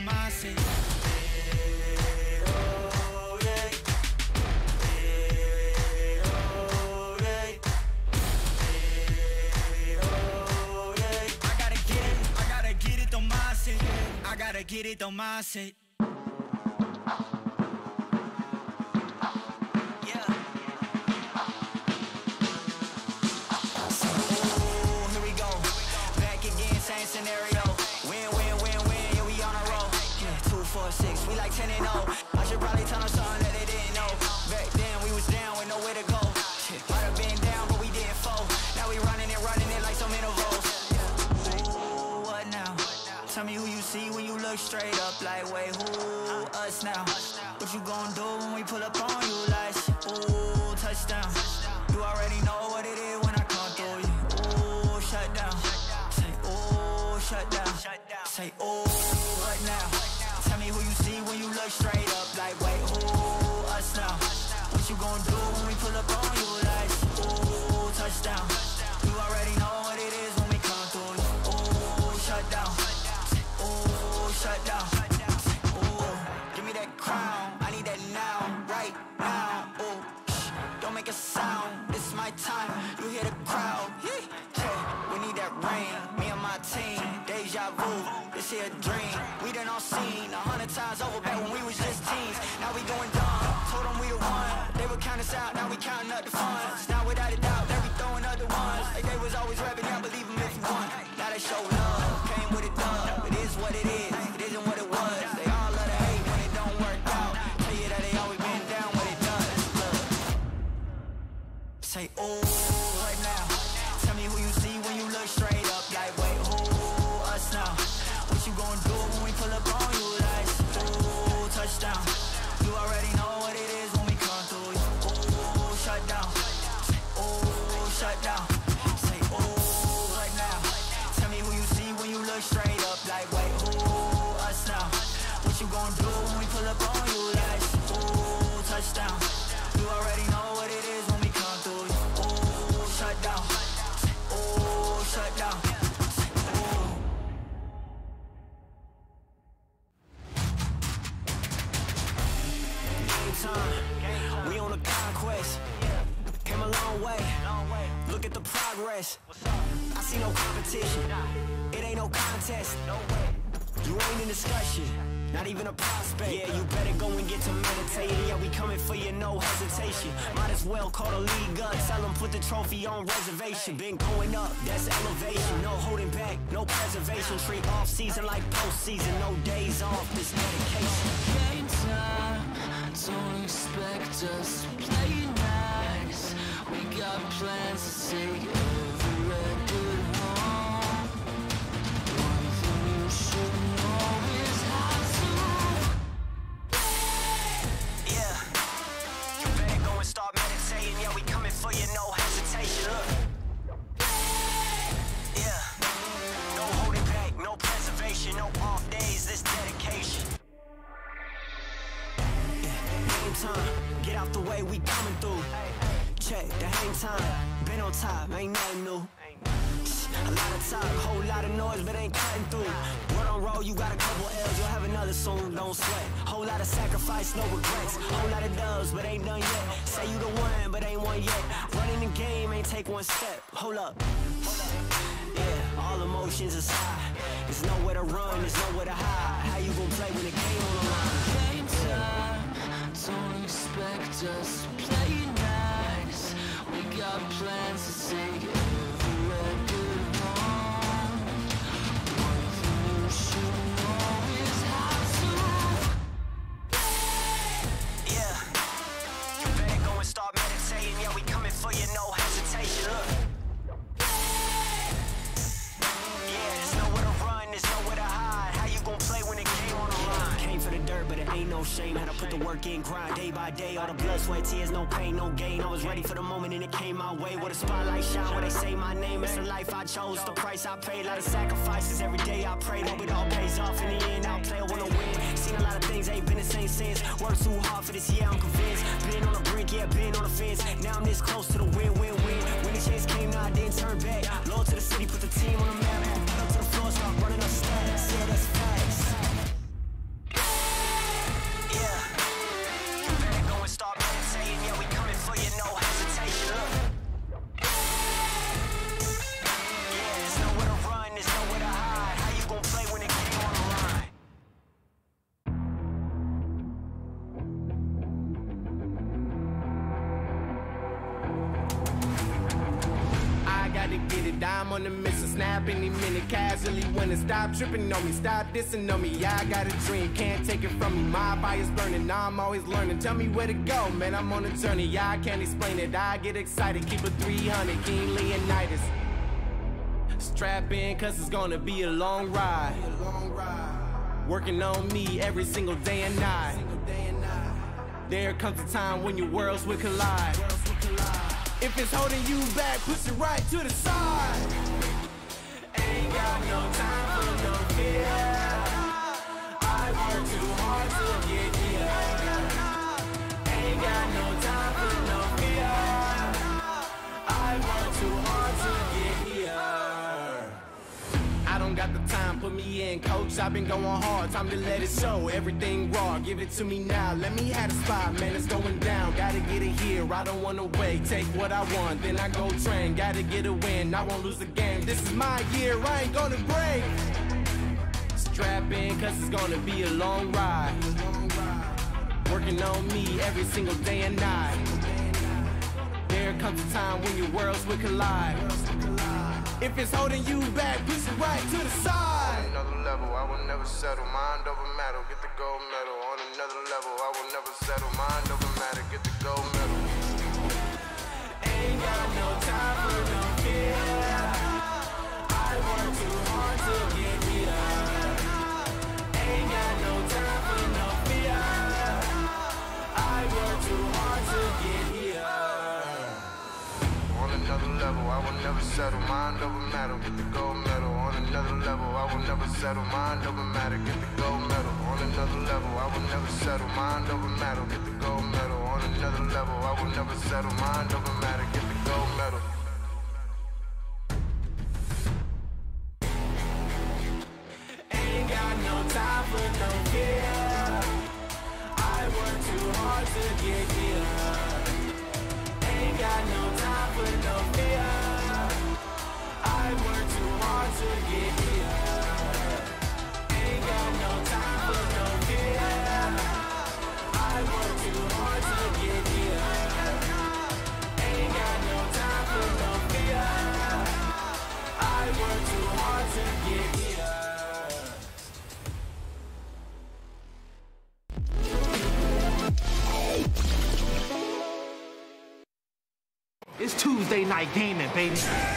tomase. I gotta get it, on my set. It, me who you see when you look straight up. Like, wait, who us now? What you gon' do when we pull up on you? Like, ooh, touchdown. You already know what it is when I come through you. Ooh, shut down. Say, ooh, shut down. Say, ooh, what now? Tell me who you see when you look straight up. Like, wait, who us now? What you gon' do when we pull up on you? Like, ooh, touchdown. Here a dream. We done all seen a hundred times over back when we As well call the league up. Tell them put the trophy on reservation. Been going up, that's elevation. No holding back, no preservation. Treat off season like postseason. No days off, this dedication. game time. Don't expect us to play nice. We got plans to take every record home. One thing you should on top, ain't nothing new. A lot of talk, whole lot of noise, but ain't cutting through. Word on roll, you got a couple L's, you'll have another soon, don't sweat. Whole lot of sacrifice, no regrets. Whole lot of dubs, but ain't done yet. Say you the one, but ain't one yet. Running the game, ain't take one step. Hold up. Yeah, all emotions aside. There's nowhere to run, there's nowhere to hide. How you gon' play when the game on the line? Game time. Don't expect us to play nice. Got plans to take no shame. Had to put the work in, grind day by day. All the blood, sweat, tears, no pain, no gain. I was ready for the moment and it came my way. Where the spotlight shine, where they say my name. It's the life I chose, the price I paid. lot of sacrifices every day I prayed. Hope it all pays off in the end. I'll play, I wanna win. Seen a lot of things, ain't been the same since. Worked too hard for this, yeah, I'm convinced. Been on the brink, yeah, been on the fence. Now I'm this close to the win, win, win. When the chance came, now I didn't turn back. Loyal to the city, put the team on the map. Tripping on me, stop dissing on me. I got a dream, can't take it from me. My fire's burning, now I'm always learning. Tell me where to go, man. I'm on a journey. Yeah, I can't explain it. I get excited, keep a 300, King Leonidas. Strap in, cause it's gonna be a long ride. Working on me every single day and night. There comes a time when your worlds will collide. If it's holding you back, push it right to the side. Ain't got no time got the time, put me in, coach. I've been going hard, time to let it show. Everything raw, give it to me now. Let me have the spot, man, it's going down. Gotta get it here, I don't wanna wait. Take what I want, then I go train. Gotta get a win, I won't lose the game. This is my year, I ain't gonna break. Strap cause it's gonna be a long ride. Working on me every single day and night. There comes a time when your worlds will collide. If it's holding you back, push it right to the side. On another level, I will never settle. Mind over matter, get the gold medal. On another level, I will never settle. Mind over matter, get the gold medal. Settle. Mind over matter, get the gold medal. On another level, I will never settle. Mind over matter, get the gold medal. On another level, I will never settle. Mind baby.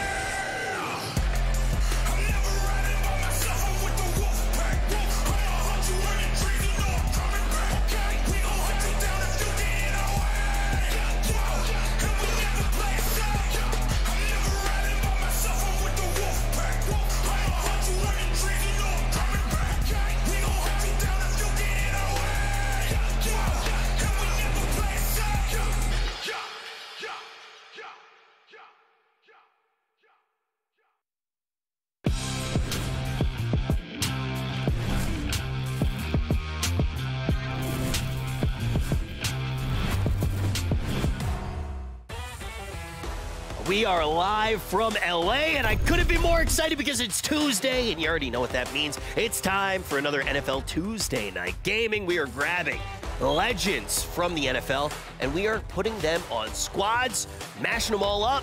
Are live from LA, and I couldn't be more excited because it's Tuesday, and you already know what that means. It's time for another NFL Tuesday night gaming. We are grabbing legends from the NFL, and we are putting them on squads, mashing them all up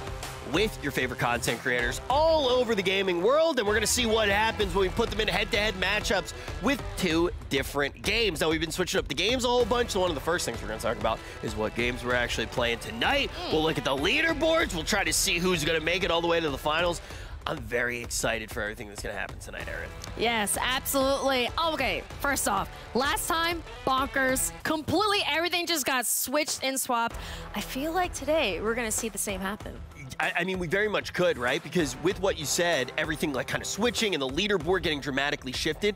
with your favorite content creators all over the gaming world, and we're going to see what happens when we put them in head-to-head matchups with two different games. Now, we've been switching up the games a whole bunch, so one of the first things we're going to talk about is what games we're actually playing tonight. Hmm. We'll look at the leaderboards. We'll try to see who's going to make it all the way to the finals. I'm very excited for everything that's going to happen tonight, Erin. Yes, absolutely. Oh, okay, first off, last time, bonkers. Completely everything just got switched and swapped. I feel like today we're going to see the same happen. I, I mean, we very much could, right? Because with what you said, everything like kind of switching and the leaderboard getting dramatically shifted,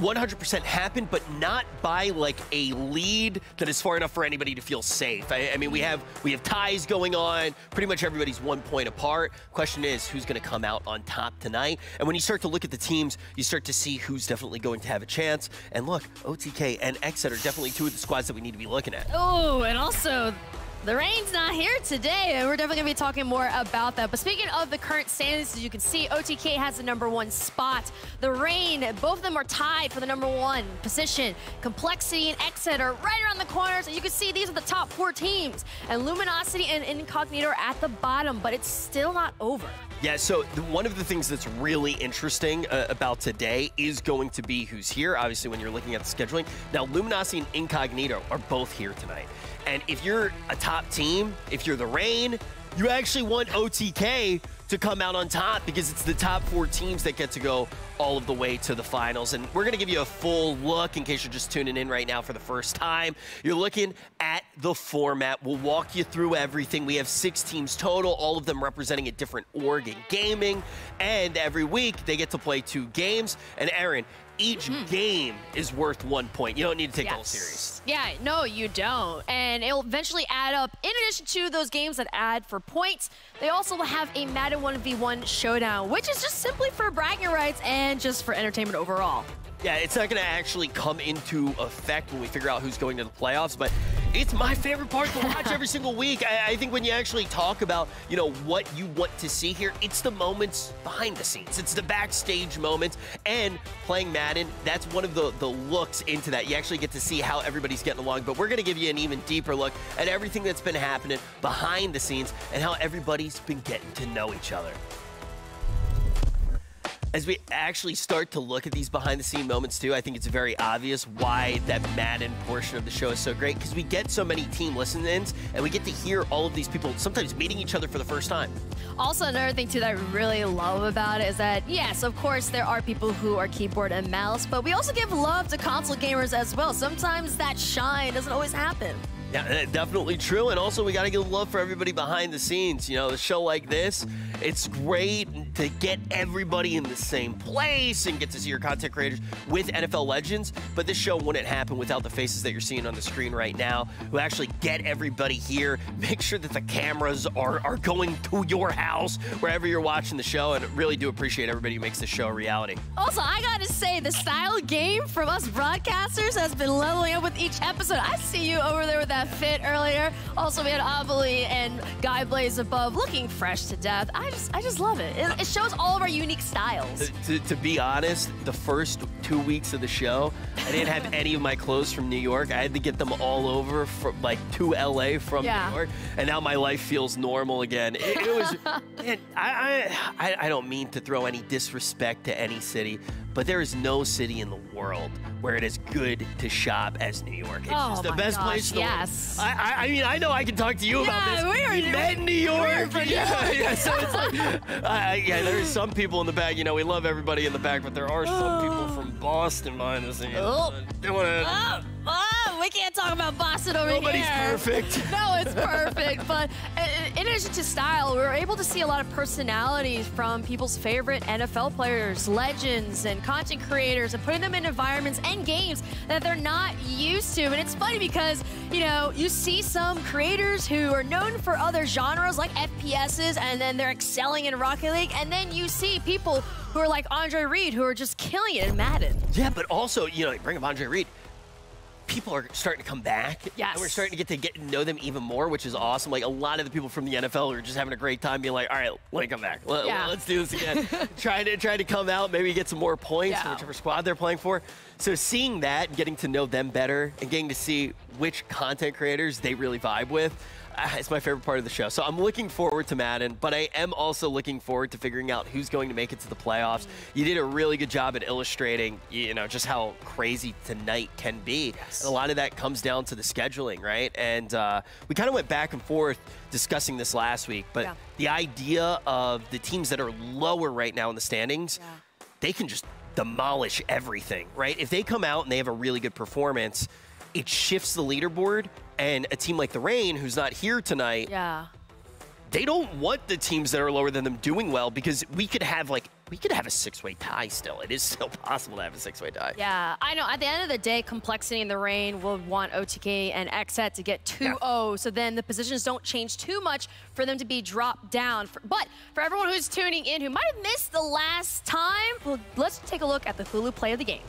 100% happened, but not by like a lead that is far enough for anybody to feel safe. I, I mean, we have we have ties going on. Pretty much everybody's one point apart. Question is, who's going to come out on top tonight? And when you start to look at the teams, you start to see who's definitely going to have a chance. And look, OTK and XSET are definitely two of the squads that we need to be looking at. Oh, and also The rain's not here today, and we're definitely going to be talking more about that. But speaking of the current standings, as you can see, OTK has the number one spot. The rain, both of them are tied for the number one position. Complexity and XSET are right around the corners, and you can see these are the top four teams. And Luminosity and Incognito are at the bottom, but it's still not over. Yeah, so one of the things that's really interesting uh, about today is going to be who's here, obviously, when you're looking at the scheduling. Now, Luminosity and Incognito are both here tonight. And if you're a top team, if you're the Rain, you actually want OTK to come out on top because it's the top four teams that get to go all of the way to the finals. And we're going to give you a full look in case you're just tuning in right now for the first time. You're looking at the format. We'll walk you through everything. We have six teams total, all of them representing a different org in gaming. And every week they get to play two games. And Aaron, each Mm-hmm. game is worth one point. You don't need to take the whole series. Yeah, no, you don't. And it'll eventually add up. In addition to those games that add for points, they also have a Madden 1v1 showdown, which is just simply for bragging rights and just for entertainment overall. Yeah, it's not going to actually come into effect when we figure out who's going to the playoffs, but it's my favorite part to watch every single week. I, I think when you actually talk about, you know, what you want to see here, it's the moments behind the scenes. It's the backstage moments, and playing Madden, that's one of the, the looks into that. You actually get to see how everybody's getting along, but we're going to give you an even deeper look at everything that's been happening behind the scenes and how everybody's been getting to know each other as we actually start to look at these behind the scene moments too, I think it's very obvious why that Madden portion of the show is so great because we get so many team listen ins and we get to hear all of these people sometimes meeting each other for the first time. Also, another thing too that I really love about it is that yes, of course there are people who are keyboard and mouse, but we also give love to console gamers as well. Sometimes that shine doesn't always happen. Yeah, uh, definitely true. And also, we got to give love for everybody behind the scenes. You know, a show like this, it's great to get everybody in the same place and get to see your content creators with NFL Legends. But this show wouldn't happen without the faces that you're seeing on the screen right now, who actually get everybody here, make sure that the cameras are, are going to your house wherever you're watching the show. And really do appreciate everybody who makes this show a reality. Also, I gotta say, the style game from us broadcasters has been leveling up with each episode. I see you over there with that fit earlier. Also, we had Amelie and Guy Blaze above, looking fresh to death. I just, I just love it. It, it shows all of our unique styles. To, to be honest, the first two weeks of the show, I didn't have any of my clothes from New York. I had to get them all over from like to LA from Yeah. New York, and now my life feels normal again. It, it was, man, I, I I don't mean to throw any disrespect to any city, but there is no city in the world where it is good to shop as New York. It's Oh just the my best gosh, place in the yes. world. I, I, I mean, I know I can talk to you about this. we are- we met in New York. New yeah, York. yeah. So it's like, I, yeah, there's some people in the back. You know, we love everybody in the back, but there are some people oh. from Boston behind scenes. Oh. They want to. Oh, oh, we can't talk about Boston over Nobody's here. perfect. No, it's perfect. but in addition to style, we were able to see a lot of personalities from people's favorite NFL players, legends, and content creators, and putting them in environments and games that they're not used to. And it's funny because, you know, you see some creators who are known for other genres like FPSs, and then they're excelling in Rocket League, and then you see people who are like Andre Reed who are just killing it in Madden. Yeah, but also, you know, bring up Andre Reed. People are starting to come back. Yes. And we're starting to get to get know them even more, which is awesome. Like a lot of the people from the NFL are just having a great time being like, all right, let me come back. Let, Yeah. us do this again. trying to trying to come out, maybe get some more points for whichever squad they're playing for. So seeing that, getting to know them better, and getting to see which content creators they really vibe with. uh, It's my favorite part of the show. So I'm looking forward to Madden, but I am also looking forward to figuring out who's going to make it to the playoffs. You did a really good job at illustrating, you know, just how crazy tonight can be. And a lot of that comes down to the scheduling, right? And uh, we kind of went back and forth discussing this last week, but Yeah. the idea of the teams that are lower right now in the standings, they can just demolish everything, right? If they come out and they have a really good performance, it shifts the leaderboard. And a team like the Rain, who's not here tonight, Yeah. they don't want the teams that are lower than them doing well because we could have like we could have a six-way tie still. It is still possible to have a six-way tie. Yeah, I know. At the end of the day, Complexity in the Rain will want OTK and XSET to get 2-0, so then the positions don't change too much for them to be dropped down. But for everyone who's tuning in who might have missed the last time, well, let's take a look at the Hulu play of the game.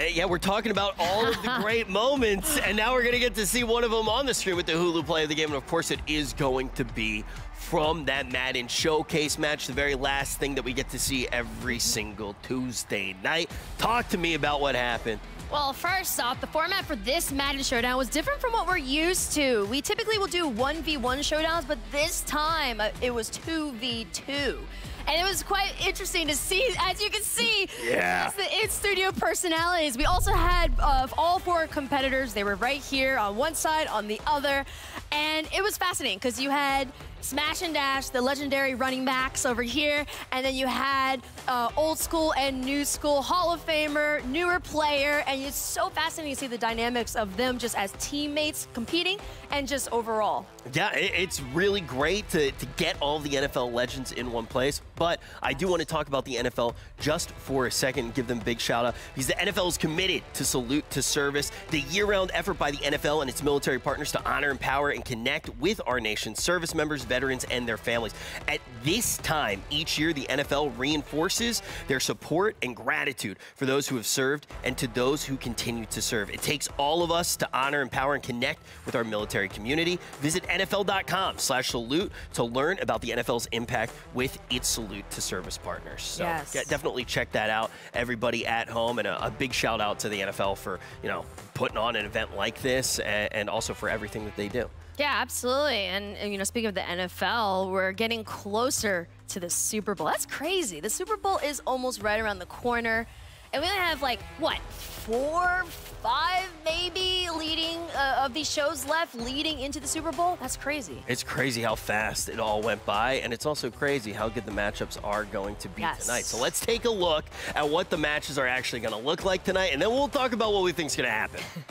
Yeah, we're talking about all of the great moments, and now we're going to get to see one of them on the screen with the Hulu play of the game. And of course, it is going to be from that Madden Showcase match, the very last thing that we get to see every single Tuesday night. Talk to me about what happened. Well, first off, the format for this Madden Showdown was different from what we're used to. We typically will do 1v1 showdowns, but this time uh, it was 2v2. And it was quite interesting to see, as you can see, Yeah. the in-studio personalities. We also had uh, all four competitors. They were right here on one side, on the other. And it was fascinating because you had Smash and Dash, the legendary running backs over here, and then you had uh, old school and new school Hall of Famer, newer player, and it's so fascinating to see the dynamics of them just as teammates competing and just overall. Yeah, it- it's really great to, to get all the NFL legends in one place. But I do want to talk about the NFL just for a second give them big shout out because the NFL is committed to salute to service, the year round effort by the NFL and its military partners to honor, empower, and connect with our nation's service members, veterans, and their families. At this time each year, the NFL reinforces their support and gratitude for those who have served and to those who continue to serve. It takes all of us to honor, empower, and connect with our military community. Visit NFL.com slash salute to learn about the NFL's impact with its salute to service partners. So Yes. definitely check that out, everybody at home, and a, a big shout out to the NFL for you know putting on an event like this, and, and also for everything that they do. Yeah, absolutely. And, and, you know, speaking of the NFL, we're getting closer to the Super Bowl. That's crazy. The Super Bowl is almost right around the corner. And we only have like, what, four, five maybe leading uh, of these shows left leading into the Super Bowl? That's crazy. It's crazy how fast it all went by, and it's also crazy how good the matchups are going to be Yes. tonight. So let's take a look at what the matches are actually going to look like tonight, and then we'll talk about what we think is going to happen.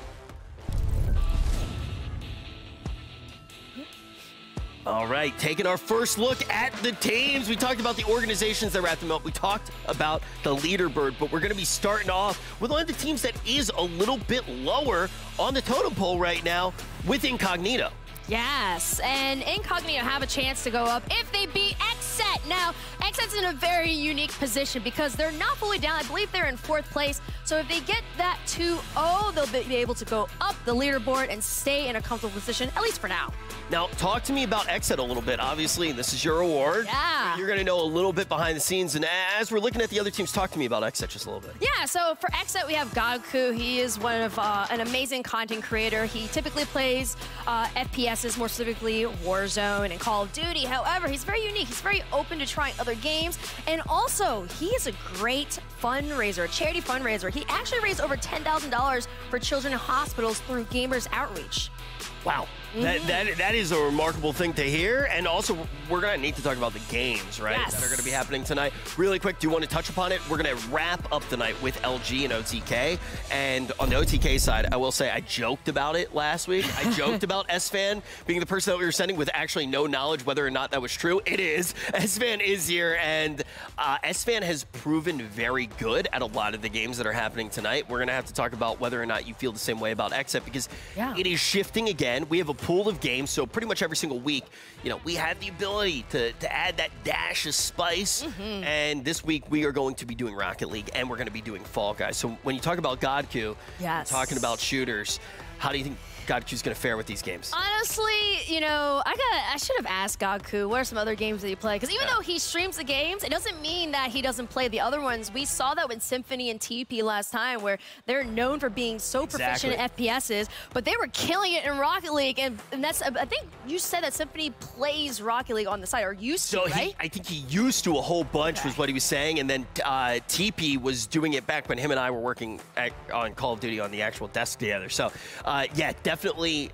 All right, taking our first look at the teams. We talked about the organizations that wrapped them up. We talked about the leaderboard, but we're going to be starting off with one of the teams that is a little bit lower on the totem pole right now with Incognito. Yes, and Incognito have a chance to go up if they beat XSET. Now, XSET's in a very unique position because they're not fully down. I believe they're in fourth place. So if they get that 2-0, they'll be able to go up the leaderboard and stay in a comfortable position, at least for now. Now, talk to me about XSET a little bit. Obviously, this is your award. Yeah. You're going to know a little bit behind the scenes. And as we're looking at the other teams, talk to me about XSET just a little bit. Yeah, so for XSET, we have GodKu. He is one of uh, an amazing content creator. He typically plays uh, FPSs, more specifically Warzone and Call of Duty. However, he's very unique. He's very open to trying other games. And also, he is a great fundraiser, a charity fundraiser. He actually raised over $10,000 for children in hospitals through Gamers Outreach. Wow. That, that, that is a remarkable thing to hear. And also, we're going to need to talk about the games, right? Yes. That are going to be happening tonight. Really quick, do you want to touch upon it? We're going to wrap up the night with LG and OTK. And on the OTK side, I will say I joked about it last week. I joked about Esfand being the person that we were sending with actually no knowledge whether or not that was true. It is. Esfand is here. And uh, Fan has proven very good at a lot of the games that are happening tonight. We're going to have to talk about whether or not you feel the same way about XSET because Yeah. it is shifting again. We have a pool of games, so pretty much every single week, you know, we have the ability to, to add that dash of spice. Mm-hmm. And this week we are going to be doing Rocket League and we're going to be doing Fall Guys. So when you talk about GodKu, Yes. talking about shooters, how do you think GodKu's going to fare with these games? Honestly, you know, I got I should have asked GodKu what are some other games that he play because even Yeah. though he streams the games, it doesn't mean that he doesn't play the other ones. We saw that with Symfuhny and TP last time, where they're known for being so proficient at FPSs, but they were killing it in Rocket League, and, and that's I think you said that Symfuhny plays Rocket League on the side or used So to, right? he, I think he used to a whole bunch, was what he was saying, and then uh, TP was doing it back when him and I were working at, on Call of Duty on the actual desk together. So, uh, yeah, definitely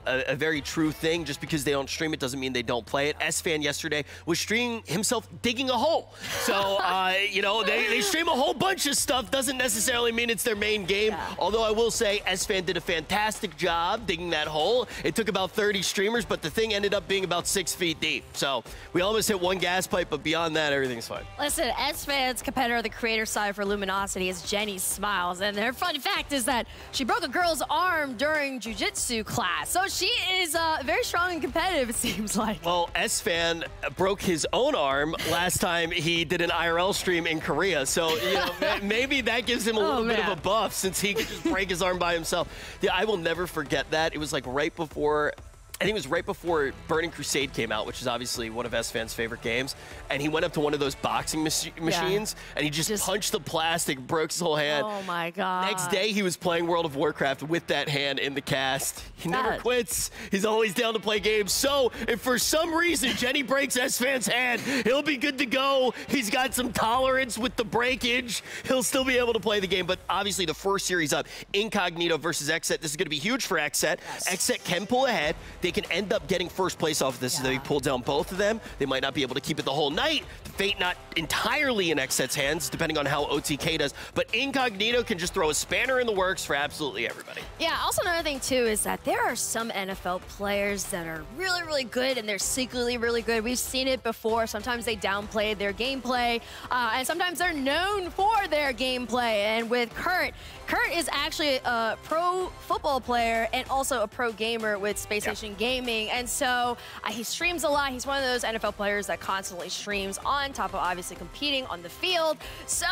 a, a very true thing. Just because they don't stream it doesn't mean they don't play it. Esfand yesterday was streaming himself digging a hole. So, uh, you know, they, they stream a whole bunch of stuff. Doesn't necessarily mean it's their main game. Yeah. Although I will say, Esfand did a fantastic job digging that hole. It took about 30 streamers, but the thing ended up being about six feet deep. So we almost hit one gas pipe, but beyond that, everything's fine. Listen, Esfand's competitor on the creator side for Luminosity is Jenny Smiles. And her fun fact is that she broke a girl's arm during jujitsu class. So she is uh, very strong and competitive, it seems like. Well, Esfand broke his own arm last time he did an IRL stream in Korea. So, you know, maybe that gives him a Oh, little bit of a buff since he could just break his arm by himself. Yeah, I will never forget that. It was like right before. I think it was right before Burning Crusade came out, which is obviously one of Esfand's favorite games. And he went up to one of those boxing mach- machines and he just, Just- punched the plastic, broke his whole hand. Oh my god. Next day, he was playing World of Warcraft with that hand in the cast. He never quits. He's always down to play games. So, if for some reason Jenny breaks Esfand's hand, he'll be good to go. He's got some tolerance with the breakage. He'll still be able to play the game. But obviously, the first series up, Incognito versus Xset. This is going to be huge for Xset. Xset can pull ahead. They can end up getting first place off of this if they pull down both of them. They might not be able to keep it the whole night. Fate not entirely in Xset's hands, depending on how OTK does. But Incognito can just throw a spanner in the works for absolutely everybody. Yeah, also another thing too is that there are some NFL players that are really, really good and they're secretly really good. We've seen it before. Sometimes they downplay their gameplay, uh, and sometimes they're known for their gameplay. And with Kurt, Kurt is actually a pro football player and also a pro gamer with Space Station Gaming. And so uh, he streams a lot. He's one of those NFL players that constantly streams on top of obviously competing on the field. So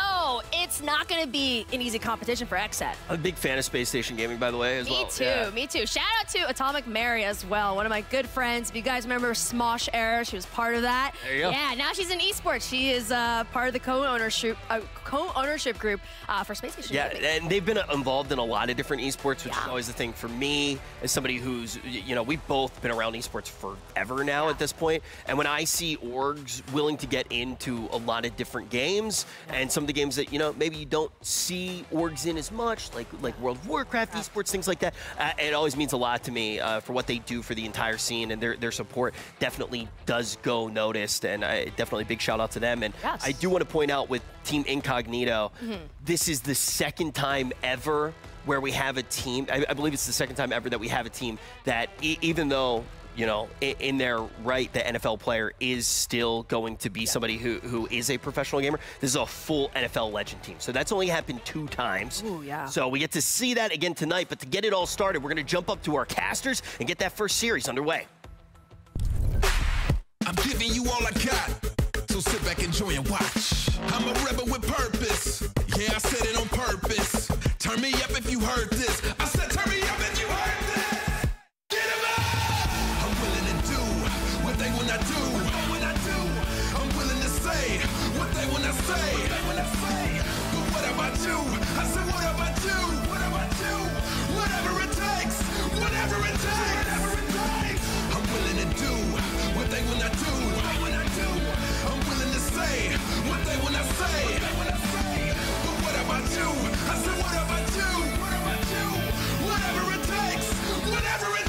it's not going to be an easy competition for XSET. I'm a big fan of Space Station Gaming, by the way, as Me well. Me too, Yeah. me too. Shout out to Atomic Mari as well, one of my good friends. If you guys remember Smosh Era, she was part of that. There you go. Yeah, now she's in esports. She is uh, part of the co-ownership uh, co-ownership group uh, for Space Station. Yeah, Gaming. and they've been involved in a lot of different esports, which is always the thing for me as somebody who's, you know, we've both been around esports forever now at this point. And when I see orgs willing to get into a lot of different games, and some of the games that you know maybe you don't see orgs in as much, like like World of Warcraft esports, things like that, uh, it always means a lot to me uh, for what they do for the entire scene and their their support. Definitely does go noticed, and I, definitely big shout out to them. And Yes. I do want to point out with Team Incognito, mm-hmm. this is the second time ever where we have a team. I, I believe it's the second time ever that we have a team that, e- even though you know, in, in their right, the NFL player is still going to be somebody who, who is a professional gamer. This is a full NFL legend team. So that's only happened two times. Ooh, yeah. So we get to see that again tonight. But to get it all started, we're going to jump up to our casters and get that first series underway. I'm giving you all I got. So sit back, enjoy, and watch. I'm a rebel with purpose. Yeah, I said it on purpose. Turn me up if you heard this. I said, turn me up if you heard this. Up! I'm willing to do what they will not do. What do. I'm willing to say what they will not say. But what about you? I said, what about you? What about you? Whatever it takes. Whatever it takes. Whatever it takes. I'm willing to do what they will not. What do. Say what they not say. But what about you? I said, what about you? What about you? Whatever it takes. Whatever it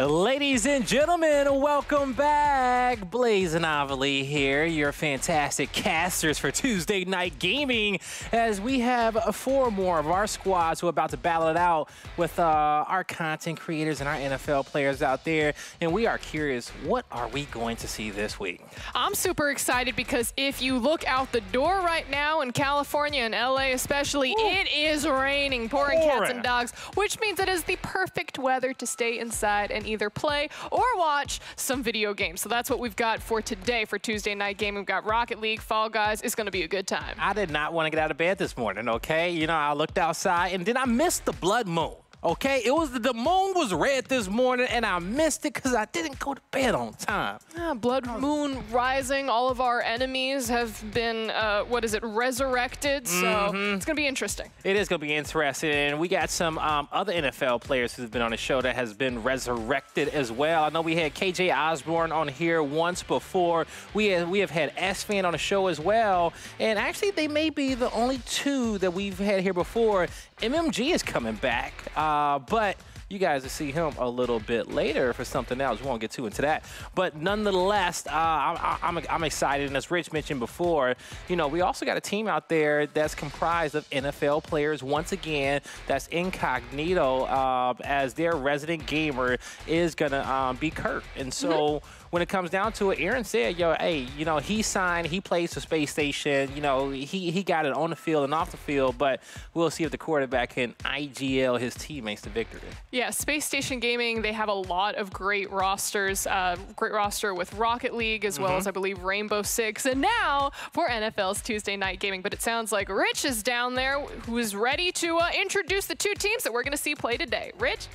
Ladies and gentlemen, welcome back. Blaze and Avali here, your fantastic casters for Tuesday Night Gaming, as we have four more of our squads who are about to battle it out with uh, our content creators and our NFL players out there. And we are curious, what are we going to see this week? I'm super excited because if you look out the door right now in California and LA especially, it is raining, pouring cats Pouring. and dogs, which means it is the perfect weather to stay inside and either play or watch some video games. So that's what we've got for today for Tuesday night Game. We've got Rocket League, Fall Guys. It's going to be a good time. I did not want to get out of bed this morning, okay? You know, I looked outside and then I missed the blood moon. Okay, it was the moon was red this morning, and I missed it because I didn't go to bed on time. Yeah, Blood Moon Rising. All of our enemies have been, uh, what is it, resurrected. So it's going to be interesting. It is going to be interesting, and we got some um, other NFL players who've been on the show that has been resurrected as well. I know we had KJ Osborn on here once before. We have, we have had Esfand on the show as well, and actually they may be the only two that we've had here before. MMG is coming back, uh, but you guys will see him a little bit later for something else. We won't get too into that. But nonetheless, uh, I, I'm, I'm excited. And as Rich mentioned before, you know, we also got a team out there that's comprised of NFL players. Once again, that's incognito uh, as their resident gamer is going to um, be Kurt. And so when it comes down to it, Aaron said, yo, hey, you know, he signed, he plays for Space Station, you know, he, he got it on the field and off the field, but we'll see if the quarterback can IGL his teammates to victory. Yeah, Space Station Gaming, they have a lot of great rosters. Uh, great roster with Rocket League as well Mhm. as, I believe, Rainbow Six. And now for NFL's Tuesday Night Gaming. But it sounds like Rich is down there who is ready to uh, introduce the two teams that we're going to see play today. Rich?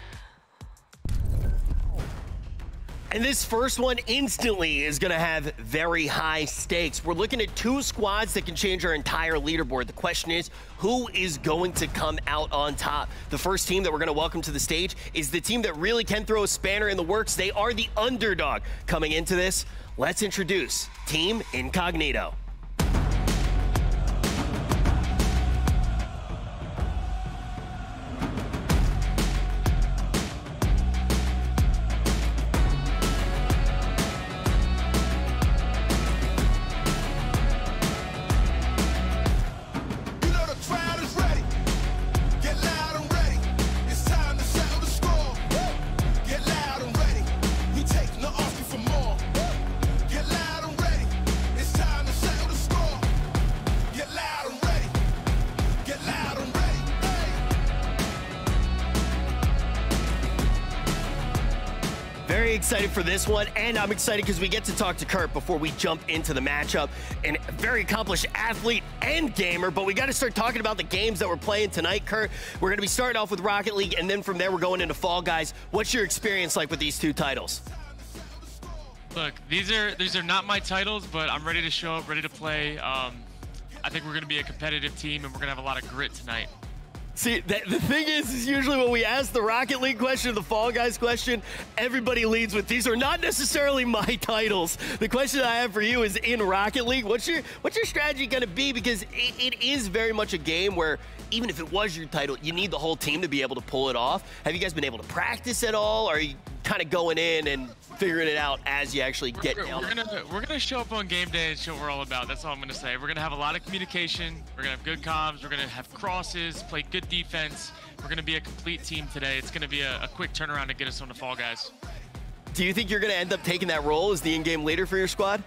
And this first one instantly is going to have very high stakes. We're looking at two squads that can change our entire leaderboard. The question is, who is going to come out on top? The first team that we're going to welcome to the stage is the team that really can throw a spanner in the works. They are the underdog coming into this. Let's introduce Team Incognito. For this one, and I'm excited because we get to talk to Kurt before we jump into the matchup. And very accomplished athlete and gamer, but we got to start talking about the games that we're playing tonight, Kurt. We're going to be starting off with Rocket League, and then from there, we're going into Fall Guys. What's your experience like with these two titles? Look, these are these are not my titles, but I'm ready to show up, ready to play. Um, I think we're going to be a competitive team, and we're going to have a lot of grit tonight. See, that, the thing is, is usually when we ask the Rocket League question the Fall Guys question, everybody leads with these are not necessarily my titles. The question I have for you is in Rocket League, what's your what's your strategy going to be? Because it, it is very much a game where even if it was your title, you need the whole team to be able to pull it off. Have you guys been able to practice at all? Are you kind of going in and figuring it out as you actually get We're, down? we're gonna we're gonna show up on game day and show what we're all about. That's all I'm gonna say. We're gonna have a lot of communication. We're gonna have good comms. We're gonna have crosses. Play good defense. We're gonna be a complete team today. It's gonna be a, a quick turnaround to get us on the fall guys. Do you think you're going to end up taking that role as the in-game leader for your squad?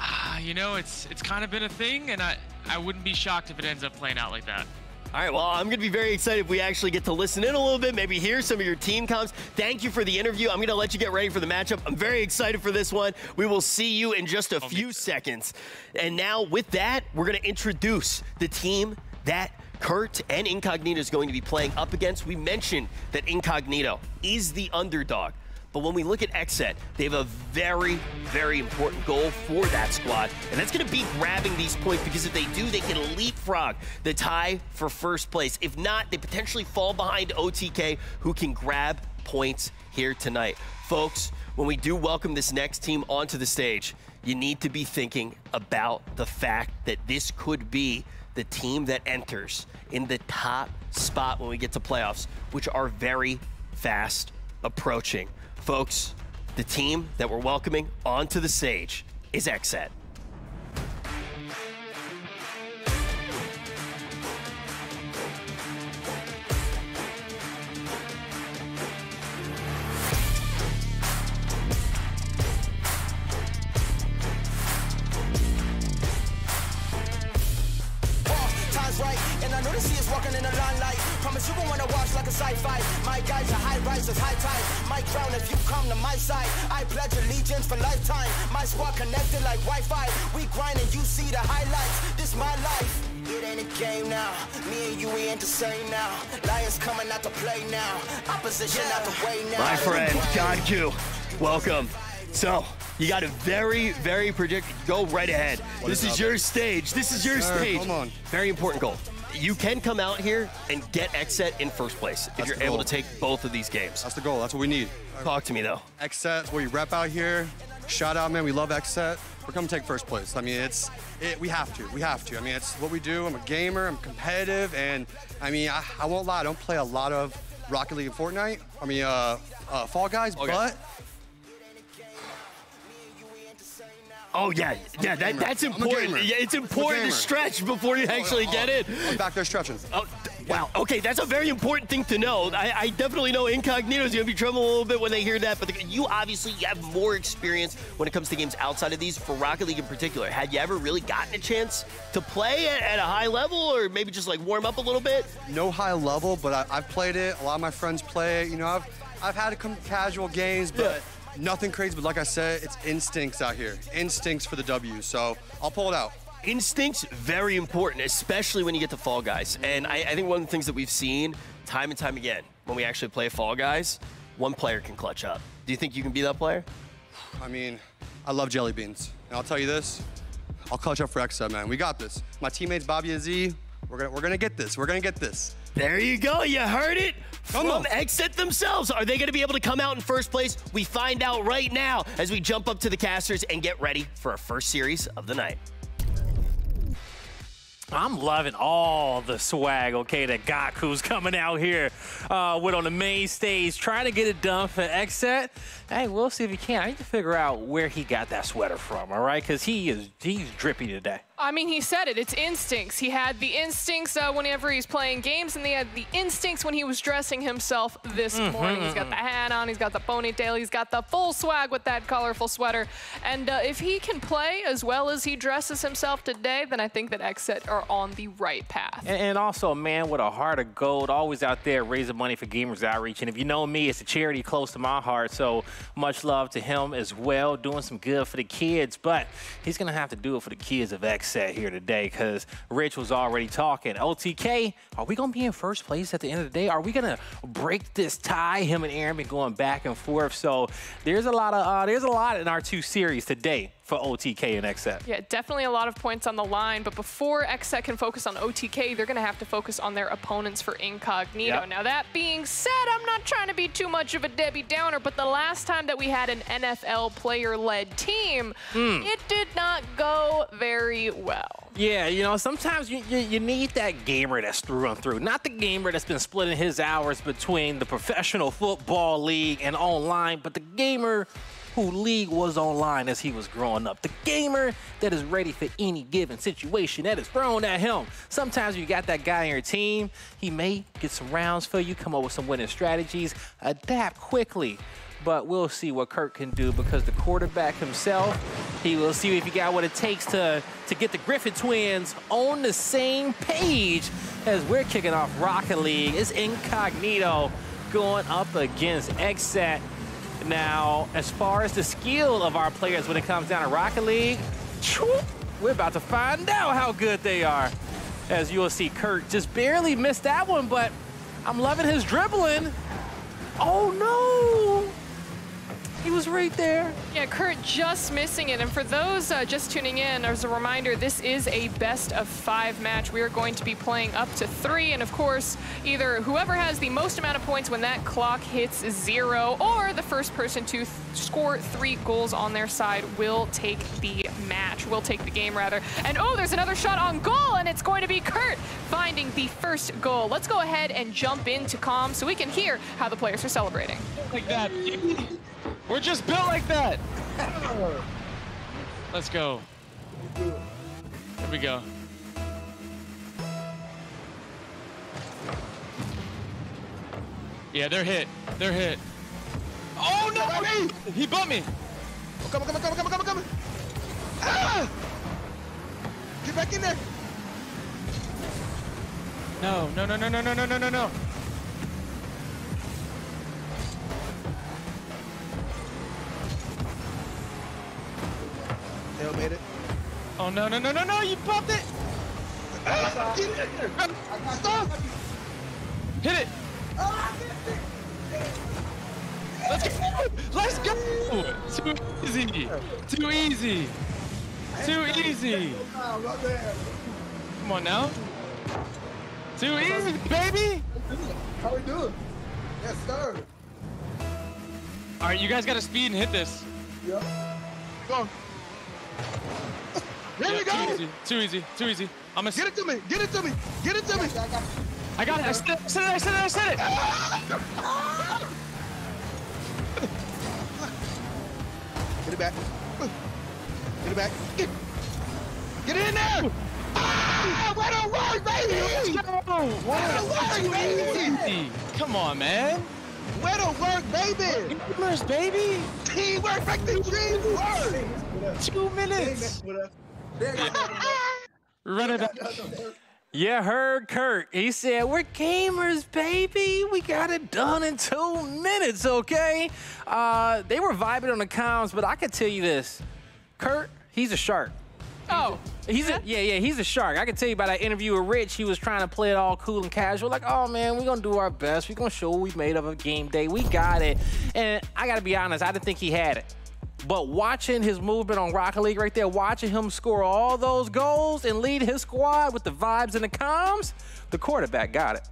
Ah, you know, it's it's kind of been a thing, and I I wouldn't be shocked if it ends up playing out like that. All right, well, I'm going to be very excited if we actually get to listen in a little bit, maybe hear some of your team comms. Thank you for the interview. I'm going to let you get ready for the matchup. I'm very excited for this one. We will see you in just a oh, few seconds. And now, with that, we're going to introduce the team that Kurt and Incognito is going to be playing up against. We mentioned that Incognito is the underdog. But when we look at Xset, they have a very, very important goal for that squad. And that's going to be grabbing these points because if they do, they can leapfrog the tie for first place. If not, they potentially fall behind OTK, who can grab points here tonight. Folks, when we do welcome this next team onto the stage, you need to be thinking about the fact that this could be the team that enters in the top spot when we get to playoffs, which are very fast approaching. Folks, the team that we're welcoming onto the stage is XSET. Right, and I know the sea is walking in a limelight. Promise you gon' wanna watch like a sci-fi. My guys are high rises, high tide. My crown if you come to my side. I pledge allegiance for lifetime. My squad connected like Wi-Fi. We grind and you see the highlights. This my life. It ain't a game now. Me and you, we ain't the same now. Lions coming out to play now. Opposition out the way now. My friend, GodKu, welcome. So, you got a very, very predict. Go right ahead. What this is is your stage. This is your Sir, stage. come on. Very important goal. You can come out here and get XSET in first place if That's you're able to take both of these games. That's the goal. That's what we need. Talk to me though. XSET, where you rep out here. Shout out, man. We love XSET. We're coming to take first place. I mean, it's it, we have to. We have to. I mean, it's what we do. I'm a gamer. I'm competitive, and I mean, I, I won't lie. I don't play a lot of Rocket League and Fortnite. I mean, uh, uh, Fall Guys, but Oh yeah, yeah. That, that's important. Yeah, it's important to stretch before you actually get it. I'm back there stretching. Oh, wow. Okay, that's a very important thing to know. I, I definitely know Incognito's gonna be trembling a little bit when they hear that, but the, you obviously have more experience when it comes to games outside of these. For Rocket League in particular, had you ever really gotten a chance to play at, at a high level, or maybe just like warm up a little bit? No high level, but I, I've played it. A lot of my friends play it. You know, I've I've had come casual games, but nothing crazy. But like I said, it's instincts out here. Instincts for the W. So I'll pull it out. Instincts very important, especially when you get to Fall Guys. And I, I think one of the things that we've seen time and time again when we actually play Fall Guys, one player can clutch up. Do you think you can be that player? I mean, I love jelly beans. And I'll tell you this, I'll clutch up for Exa, man. We got this. My teammates, Bobby and Z, we're gonna, we're gonna get this. We're gonna get this. There you go. You heard it from. XSET themselves. Are they going to be able to come out in first place? We find out right now as we jump up to the casters and get ready for our first series of the night. I'm loving all the swag, okay, that GodKu's coming out here uh, with on the main stage, trying to get it done for Xset. Hey, we'll see if he can. I need to figure out where he got that sweater from, all right? Because he is he's drippy today. I mean, he said it. It's instincts. He had the instincts uh, whenever he's playing games, and he had the instincts when he was dressing himself this Mhm, morning. He's got the hat on, he's got the ponytail, he's got the full swag with that colorful sweater. And uh, if he can play as well as he dresses himself today, then I think that XSET are on the right path. And, and also a man with a heart of gold, always out there raising money for Gamers Outreach. And if you know me, it's a charity close to my heart. So much love to him as well, doing some good for the kids. But he's going to have to do it for the kids of XSET here today because Rich was already talking. OTK, are we going to be in first place at the end of the day? Are we going to break this tie? Him and Aaron been going back and forth. So there's a lot of uh, there's a lot in our two series today for OTK and XSET. Yeah, definitely a lot of points on the line, but before XSET can focus on OTK, they're going to have to focus on their opponents for Incognito. Yep. Now, that being said, I'm not trying to be too much of a Debbie Downer, but the last time that we had an NFL player-led team, Hmm. it did not go very well. Yeah, you know, sometimes you, you, you need that gamer that's through and through. Not the gamer that's been splitting his hours between the professional football league and online, but the gamer who league was online as he was growing up. The gamer that is ready for any given situation that is thrown at him. Sometimes you got that guy on your team, he may get some rounds for you, come up with some winning strategies, adapt quickly but we'll see what Kurt can do because the quarterback himself, he will see if he got what it takes to, to get the Griffin twins on the same page as we're kicking off Rocket League. It's Incognito going up against Xset. Now, as far as the skill of our players when it comes down to Rocket League, we're about to find out how good they are. As you will see, Kurt just barely missed that one, but I'm loving his dribbling. Oh no! He was right there. Yeah, Kurt just missing it. And for those uh, just tuning in, as a reminder, this is a best of five match. We are going to be playing up to three. And of course, either whoever has the most amount of points when that clock hits zero, or the first person to th score three goals on their side will take the match, will take the game rather. And oh, there's another shot on goal, and it's going to be Kurt finding the first goal. Let's go ahead and jump into comm so we can hear how the players are celebrating. Like that. We're just built like that. Let's go. Here we go. Yeah, they're hit. They're hit. Oh no! He bumped me. Come on, come on, come on, come on, come on, come on. Ah! Get back in there. No, no, no, no, no, no, no, no, no, no. Hell made it. Oh no, no, no, no, no! You bumped it. Ah, get in there. Stop. Hit it. Let's go! Let's go! Too easy! Too easy! Too easy! Come on now. Too easy, baby! How we doing? Yes, sir. All right, you guys got to speed and hit this. Yep. Go. There we go. Too easy. Too easy. Too easy. I'm gonna Get it to me. Get it to me. Get it to me. I got it. I said it. I said it. I said it. I said it. Get it back. Get it back. Get, get it in there. Ah, way to work, baby. Way to work, baby. Come on, man. Way to work, baby. Gamers, baby. Teamwork make the dream work. Two minutes. Run it back. You heard Kurt. He said, We're gamers, baby. We got it done in two minutes, okay? Uh, they were vibing on the comms, but I can tell you this Kurt, he's a shark. Oh. He's a, yeah, yeah, he's a shark. I can tell you by that interview with Rich, he was trying to play it all cool and casual. Like, oh man, we're gonna do our best. We're gonna show what we made of a game day. We got it. And I gotta be honest, I didn't think he had it. But watching his movement on Rocket League right there, watching him score all those goals and lead his squad with the vibes and the comms, the quarterback got it.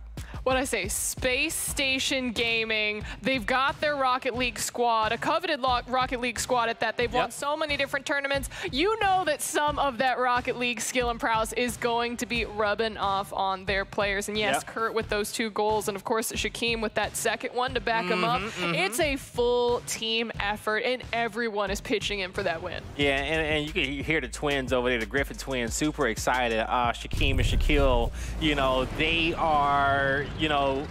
What I say, Space Station Gaming. They've got their Rocket League squad, a coveted Rocket League squad at that. They've won so many different tournaments. You know that some of that Rocket League skill and prowess is going to be rubbing off on their players. And yes, Yep. Kurt with those two goals, and of course Shaquem with that second one to back him up. Mhm, mhm. It's a full team effort, and everyone is pitching in for that win. Yeah, and, and you can hear the twins over there, the Griffin twins, super excited. Uh, Shaquem and Shaquill, you know, they are, you know,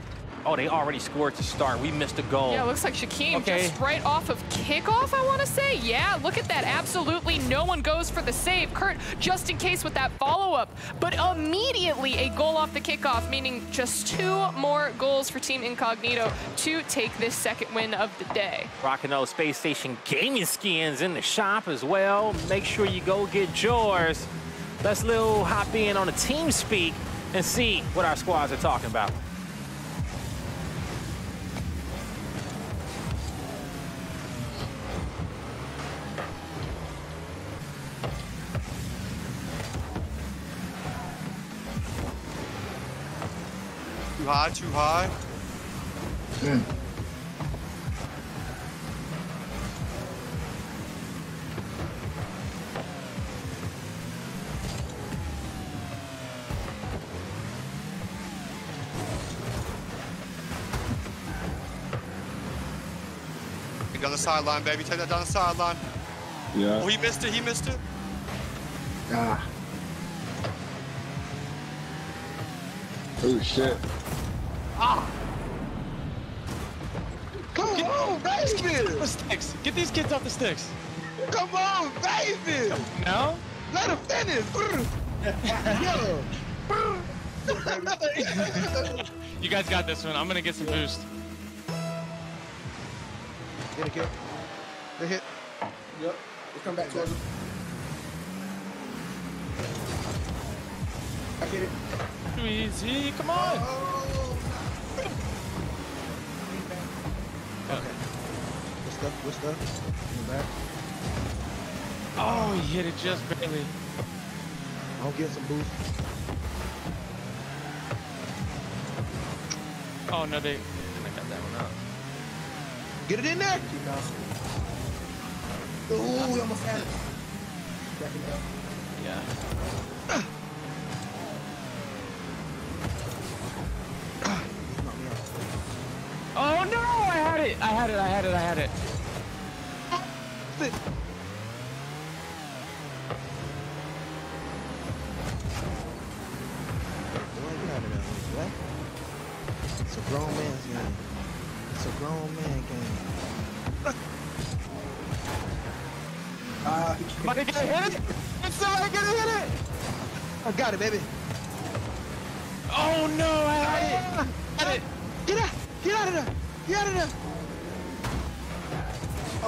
oh, they already scored to start. We missed a goal. Yeah, it looks like Shaquem Okay. just right off of kickoff, I want to say. Yeah, look at that. Absolutely no one goes for the save. Kurt, just in case with that follow-up. But immediately a goal off the kickoff, meaning just two more goals for Team Incognito to take this second win of the day. Rocking those Space Station gaming skins in the shop as well. Make sure you go get yours. Let's little hop in on a team speak and see what our squads are talking about. High, too high. Take down the sideline, baby. Take that down the sideline. Yeah. Oh, he missed it. He missed it. Ah. Oh shit. Ah. Come on, baby. The sticks. Get these kids off the sticks. Come on, baby. No? Let him finish. Yo. You guys got this one. I'm gonna get some boost. Get a get it. Good hit. Yep. We'll come back towards him. I get it. Too easy. Come on. Okay. Good stuff, good stuff. Come back. Oh, he hit it just barely. I'll get some boost. Oh no, they. I got that one up. Get it in there. Ooh, we almost had it. Back. Yeah. I had it! I had it! I had it!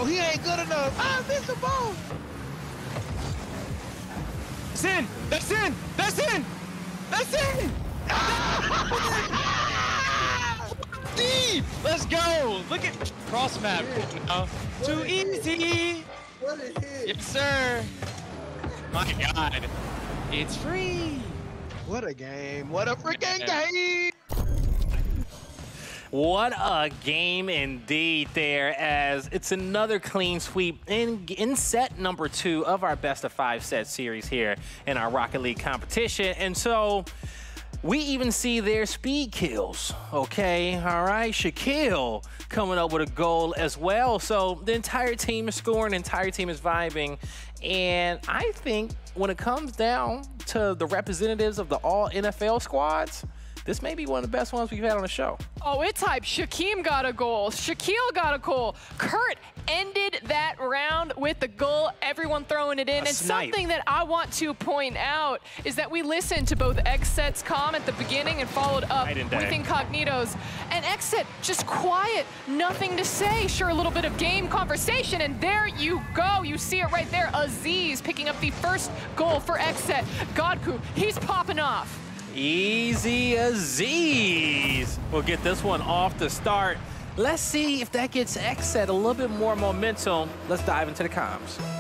Oh, he ain't good enough. Ah, I missed the ball. That's in. That's in. That's in. That's in. Deep. Let's go. Look at cross map. No. Too easy. What a hit! Yes, sir. My God. It's free. What a game! What a freaking Yeah. game! What a game indeed there as it's another clean sweep in, in set number two of our best of five set series here in our Rocket League competition. And so we even see their speed kills, okay? All right, Shaquill coming up with a goal as well. So the entire team is scoring, the entire team is vibing. And I think when it comes down to the representatives of the all NFL squads, this may be one of the best ones we've had on the show. Oh, it's hype. Shaquem got a goal. Shaquill got a goal. Kurt ended that round with the goal, everyone throwing it in. A and snipe. something that I want to point out is that we listened to both Xset's calm at the beginning and followed up and with. Incognitos. And Xset, just quiet, nothing to say. Sure, a little bit of game conversation, and there you go. You see it right there. Azeez picking up the first goal for Xset. Godku, he's popping off. Easy Azeez. We'll get this one off the start. Let's see if that gets Xset a little bit more momentum. Let's dive into the comms.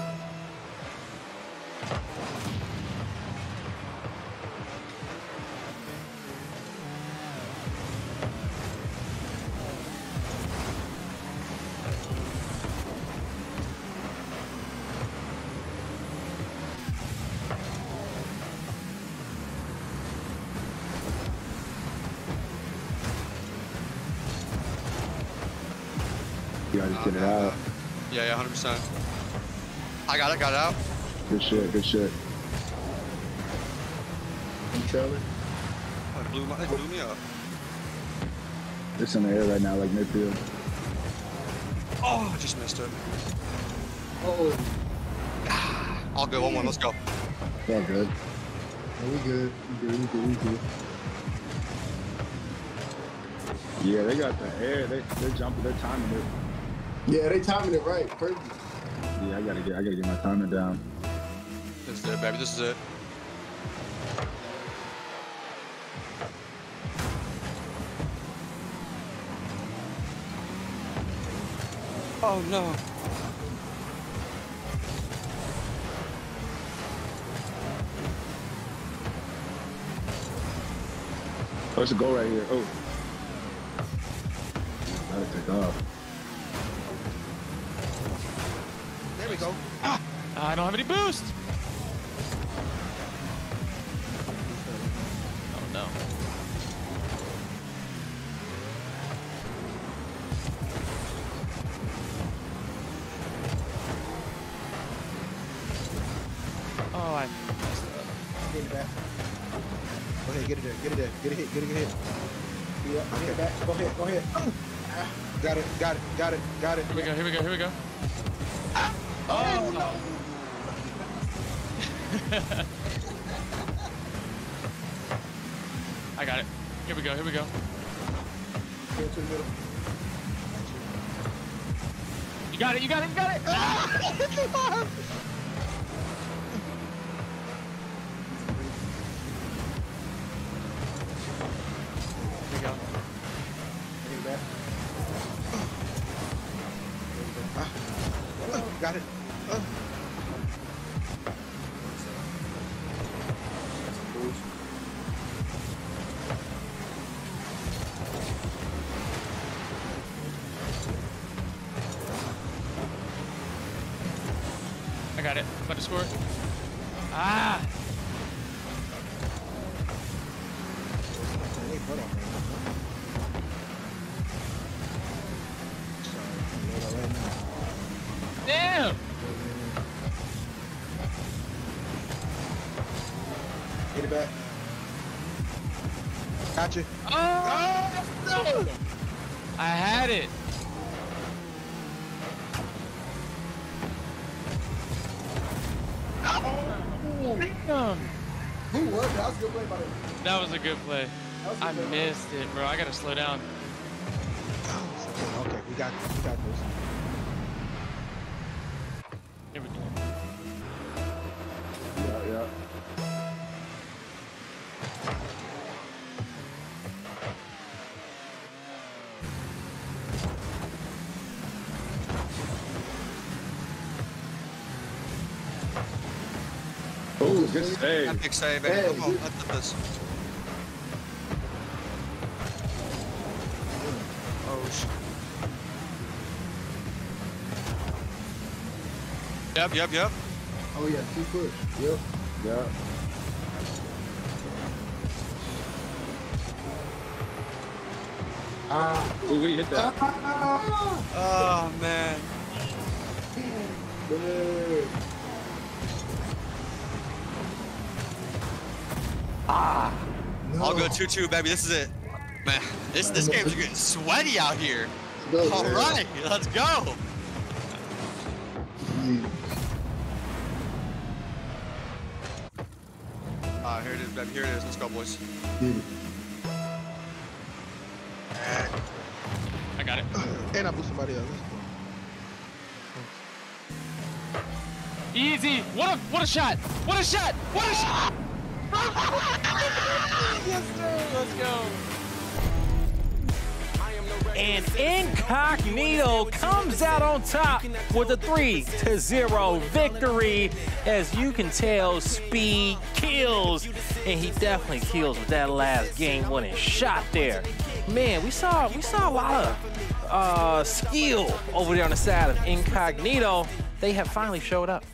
You it out. Yeah, yeah, 100%. I got it, got it out. Good shit, good shit. Controller. Oh, it blew, my, it blew me up. It's in the air right now, like midfield. Oh, I just missed it. Oh, All good, 1 1, let's go. It's all good. we good. We good. We good. We good. Yeah, they got the air. They they're jumping. They're timing it. Yeah, they timing it right. Perfect. Yeah, I gotta get I gotta get my timing down. This is it, baby, this is it. Oh no. Oh, it's a goal right here. Oh. Gotta take off. There we go. I don't have any boost. Oh no. Oh, I messed up. Get it back. Go ahead, get it there. Get it there. Get it hit. Get it hit. Yeah, get it back. Go ahead. Go ahead. Ah, Got it. Got it. Got it. Got it. Here we go, here we go, here we go. Get it back. Gotcha. Oh! no! I had it. Oh, damn. Who was that? That was a good play by the That was a good play. A I good play. missed it, bro. I gotta slow down. Oh, okay, we got we got this. Oh, good save. That big. Hey, Come on, good. let's do this. Oh, shit. Yep, yep, yep. Oh yeah, two push. Yep. Yeah. Ah. Ooh, we hit that. Oh, man. Good. I'll go 2-2, baby. This is it. Man, this this game's getting sweaty out here. Go, All man. right, let's go. Ah, here it is, baby. Here it is. Let's go, boys. I got it. And I blew somebody else. Easy. What a what a shot. What a shot. What a shot. Yes, sir. Let's go. And Incognito comes out on top with a 3 to 0 victory. As you can tell, speed kills. And he definitely kills with that last game winning shot there. Man, we saw we saw a lot of uh, skill over there on the side of Incognito. They have finally showed up.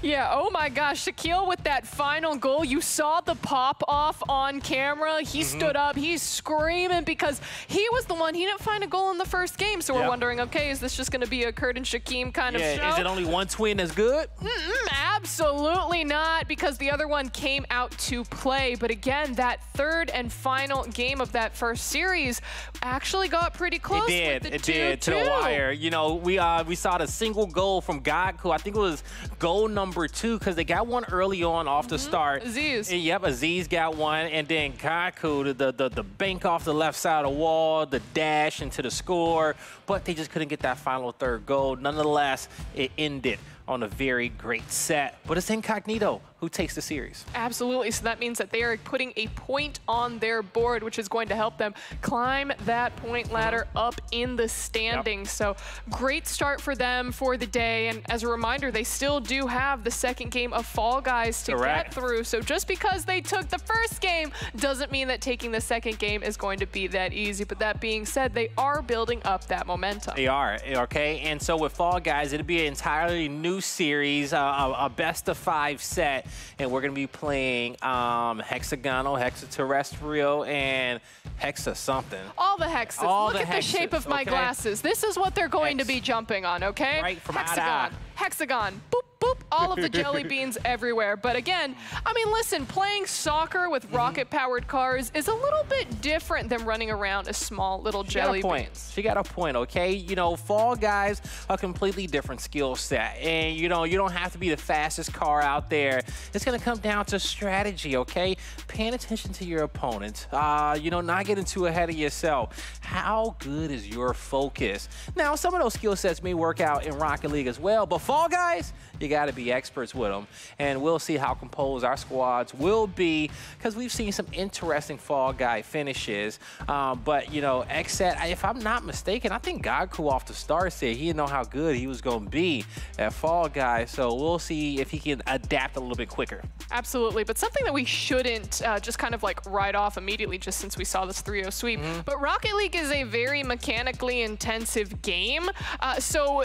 Yeah, oh my gosh, Shaquill with that final goal, you saw the pop off on camera. He Mm-hmm. stood up, he's screaming because he was the one, he didn't find a goal in the first game. So we're wondering, okay, is this just going to be a Kurt and Shaquem kind of show? Yeah, is it only one twin that's good? Mm-mm, absolutely not, because the other one came out to play. But again, that third and final game of that first series actually got pretty close. It did. with the It did to the 2-2. wire. You know, we uh we saw the single goal from GodKu. I think it was goal number two because they got one early on off the start. Mm-hmm. Azeez. And, yep, Azeez got one, and then GodKu the, the the the bank off the left side of the wall, the dash into the score, but they just couldn't get that final third goal. Nonetheless, it ended on a very great set. But it's Incognito who takes the series. Absolutely. So that means that they are putting a point on their board, which is going to help them climb that point ladder up in the standings. So great start for them for the day. And as a reminder, they still do have the second game of Fall Guys to Correct. get through. So just because they took the first game doesn't mean that taking the second game is going to be that easy. But that being said, they are building up that momentum. They are, okay? And so with Fall Guys, it'll be an entirely new series, uh, a, a best of five set, and we're going to be playing um, hexagonal, hexaterrestrial, and hexa something. All the hexes. All Look the at the shape of my okay? glasses. This is what they're going to be jumping on, okay? Right from hexagon, hexagon, boop, boop, all of the jelly beans everywhere. But again, I mean, listen, playing soccer Mm-hmm. with rocket-powered cars is a little bit different than running around a small little She got jelly a point. beans. She got a point, okay? You know, Fall Guys, a completely different skill set. And, you know, you don't have to be the fastest car out there. It's going to come down to strategy, okay? Paying attention to your opponent. Uh, you know, not getting too ahead of yourself. How good is your focus? Now, some of those skill sets may work out in Rocket League as well, but Fall Guys, you got to be experts with them. And we'll see how composed our squads will be because we've seen some interesting Fall Guy finishes. Um, but, you know, Xset, if I'm not mistaken, I think GodKu off the start said he didn't know how good he was going to be at Fall Guy. So we'll see if he can adapt a little bit quicker. Absolutely, but something that we shouldn't uh, just kind of like write off immediately just since we saw this 3-0 sweep. Mm-hmm. But Rocket League is a very mechanically intensive game. Uh, so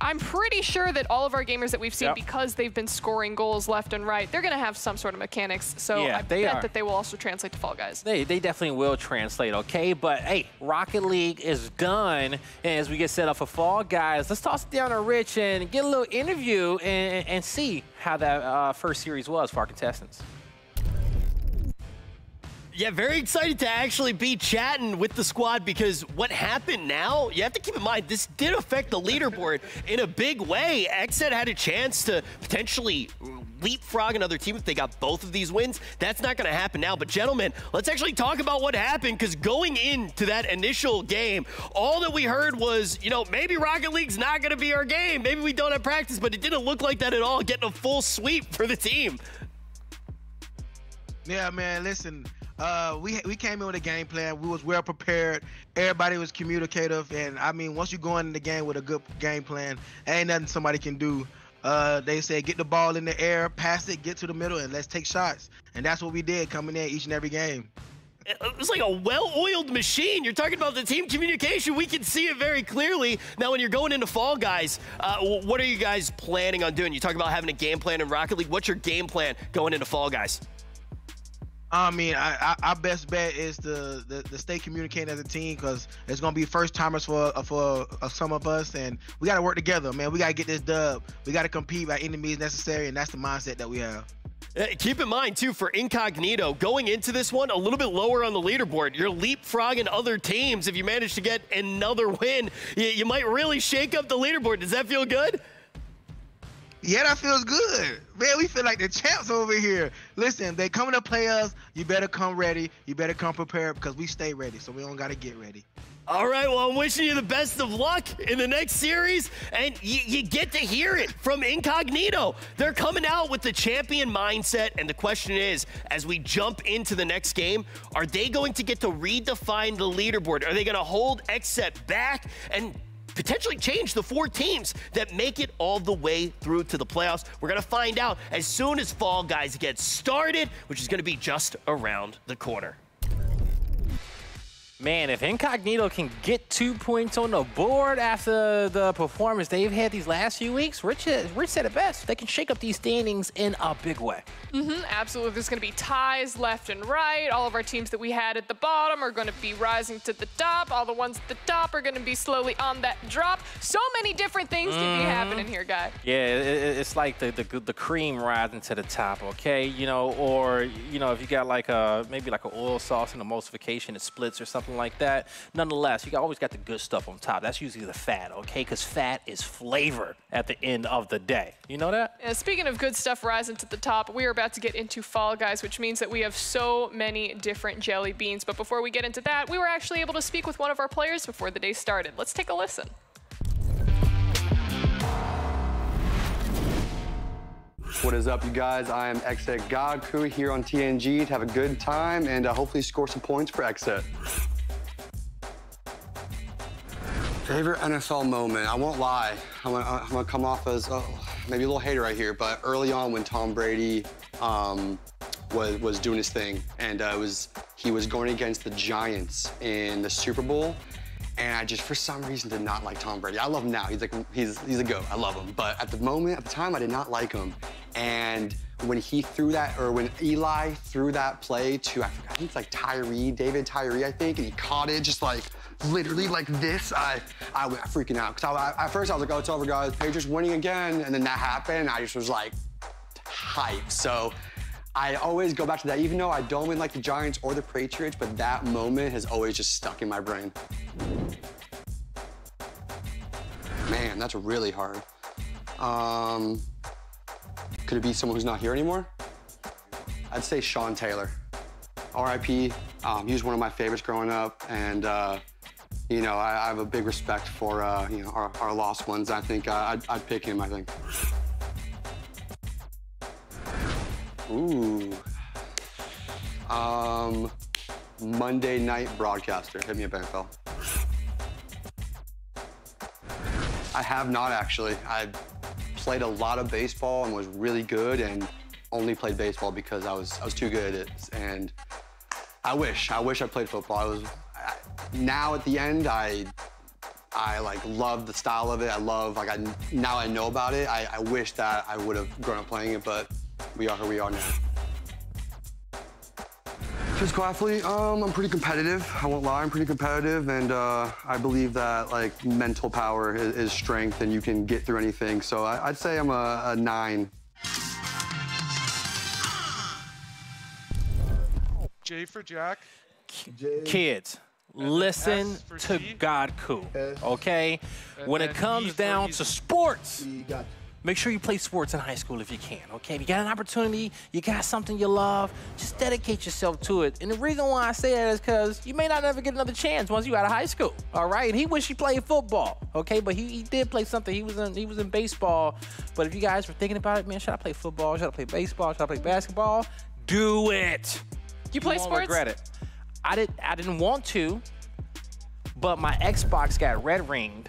I'm pretty sure that all of our gamers that we've seen, Yep. because they've been scoring goals left and right, they're going to have some sort of mechanics. So Yeah, I they bet are. that they will also translate to Fall Guys. They, they definitely will translate, okay? But hey, Rocket League is done. And as we get set up for Fall Guys, let's toss it down to Rich and get a little interview and, and see how that uh, first series was for our contestants. Yeah, very excited to actually be chatting with the squad because what happened now, you have to keep in mind, this did affect the leaderboard in a big way. Xset had a chance to potentially leapfrog another team if they got both of these wins. That's not going to happen now. But, gentlemen, let's actually talk about what happened because going into that initial game, all that we heard was, you know, maybe Rocket League's not going to be our game. Maybe we don't have practice, but it didn't look like that at all, getting a full sweep for the team. Yeah, man. Listen, uh, we we came in with a game plan. We was well prepared. Everybody was communicative, and I mean, once you go into the game with a good game plan, ain't nothing somebody can do. Uh, they said get the ball in the air, pass it, get to the middle, and let's take shots. And that's what we did coming in each and every game. It was like a well-oiled machine. You're talking about the team communication. We can see it very clearly. Now, when you're going into Fall Guys, uh, what are you guys planning on doing? You talk about having a game plan in Rocket League. What's your game plan going into Fall Guys? I mean, I, I, our best bet is to, to, stay communicating as a team because it's gonna be first timers for uh, for uh, some of us, and we gotta work together, man. We gotta get this dub. We gotta compete by any means necessary, and that's the mindset that we have. Uh, Keep in mind, too, for Incognito, going into this one a little bit lower on the leaderboard, you're leapfrogging other teams. If you manage to get another win, you, you might really shake up the leaderboard. Does that feel good? Yeah, that feels good. Man, we feel like the champs over here. Listen, they coming to play us. You better come ready. You better come prepared because we stay ready, so we don't got to get ready. All right, well, I'm wishing you the best of luck in the next series, and you, get to hear it from Incognito. They're coming out with the champion mindset, and the question is, as we jump into the next game, are they going to get to redefine the leaderboard? Are they going to hold XSET back and potentially change the four teams that make it all the way through to the playoffs? We're going to find out as soon as Fall Guys gets started, which is going to be just around the corner. Man, if Incognito can get two points on the board after the performance they've had these last few weeks, Rich, Rich said it best. They can shake up these standings in a big way. Mm-hmm, absolutely. There's going to be ties left and right. All of our teams that we had at the bottom are going to be rising to the top. All the ones at the top are going to be slowly on that drop. So many different things can be Mhm. happening here, guy. Yeah, it- it's like the, the the cream rising to the top, okay? You know, or you know, if you got like a maybe like an oil sauce and emulsification, it splits or something like that. Nonetheless, you always got the good stuff on top. That's usually the fat, okay? Because fat is flavor at the end of the day. You know that? Speaking of good stuff rising to the top, we are about to get into Fall Guys, which means that we have so many different jelly beans. But before we get into that, we were actually able to speak with one of our players before the day started. Let's take a listen. What is up, you guys? I am XSET GodKu here on TNG to have a good time and uh, hopefully score some points for XSET. Favorite NFL moment? I won't lie. I'm gonna, I'm gonna come off as uh, maybe a little hater right here, but early on when Tom Brady um, was was doing his thing, and uh, was he was going against the Giants in the Super Bowl, and I just for some reason did not like Tom Brady. I love him now. He's like he's he's a goat. I love him, but at the moment, at the time, I did not like him, and when he threw that, or when Eli threw that play to, I, forgot, I think it's like Tyree, David Tyree, I think, and he caught it just like literally like this, I, I went freaking out. Cause I, at first I was like, oh, it's over, guys. Patriots winning again. And then that happened, I just was like, hype. So I always go back to that, even though I don't really like the Giants or the Patriots, but that moment has always just stuck in my brain. Man, that's really hard. Um, could it be someone who's not here anymore? I'd say Sean Taylor. RIP. Um, he was one of my favorites growing up, and uh, you know I, I have a big respect for uh, you know our, our lost ones. I think uh, I'd, I'd pick him. I think. Ooh. Um, Monday night broadcaster. Hit me up, NFL. I have not actually. I played a lot of baseball and was really good, and only played baseball because I was I was too good at it. And I wish I wish I played football. I was now at the end. I I like love the style of it. I love like I now I know about it. I, I wish that I would have grown up playing it, but we are who we are now. Physical athlete, um, I'm pretty competitive. I won't lie, I'm pretty competitive, and uh, I believe that like mental power is, is strength, and you can get through anything. So I, I'd say I'm a, a nine. J for Jack. Kids, listen to Godku, okay? When it comes down to sports, make sure you play sports in high school if you can, okay? If you got an opportunity, you got something you love, just dedicate yourself to it. And the reason why I say that is because you may not ever get another chance once you out of high school, all right? And he wished he played football, okay? But he, he did play something. He was in he was in baseball. But if you guys were thinking about it, man, should I play football? Should I play baseball? Should I play basketball? Do it. You play won't sports? regret it. I did. I didn't want to, but my Xbox got red ringed,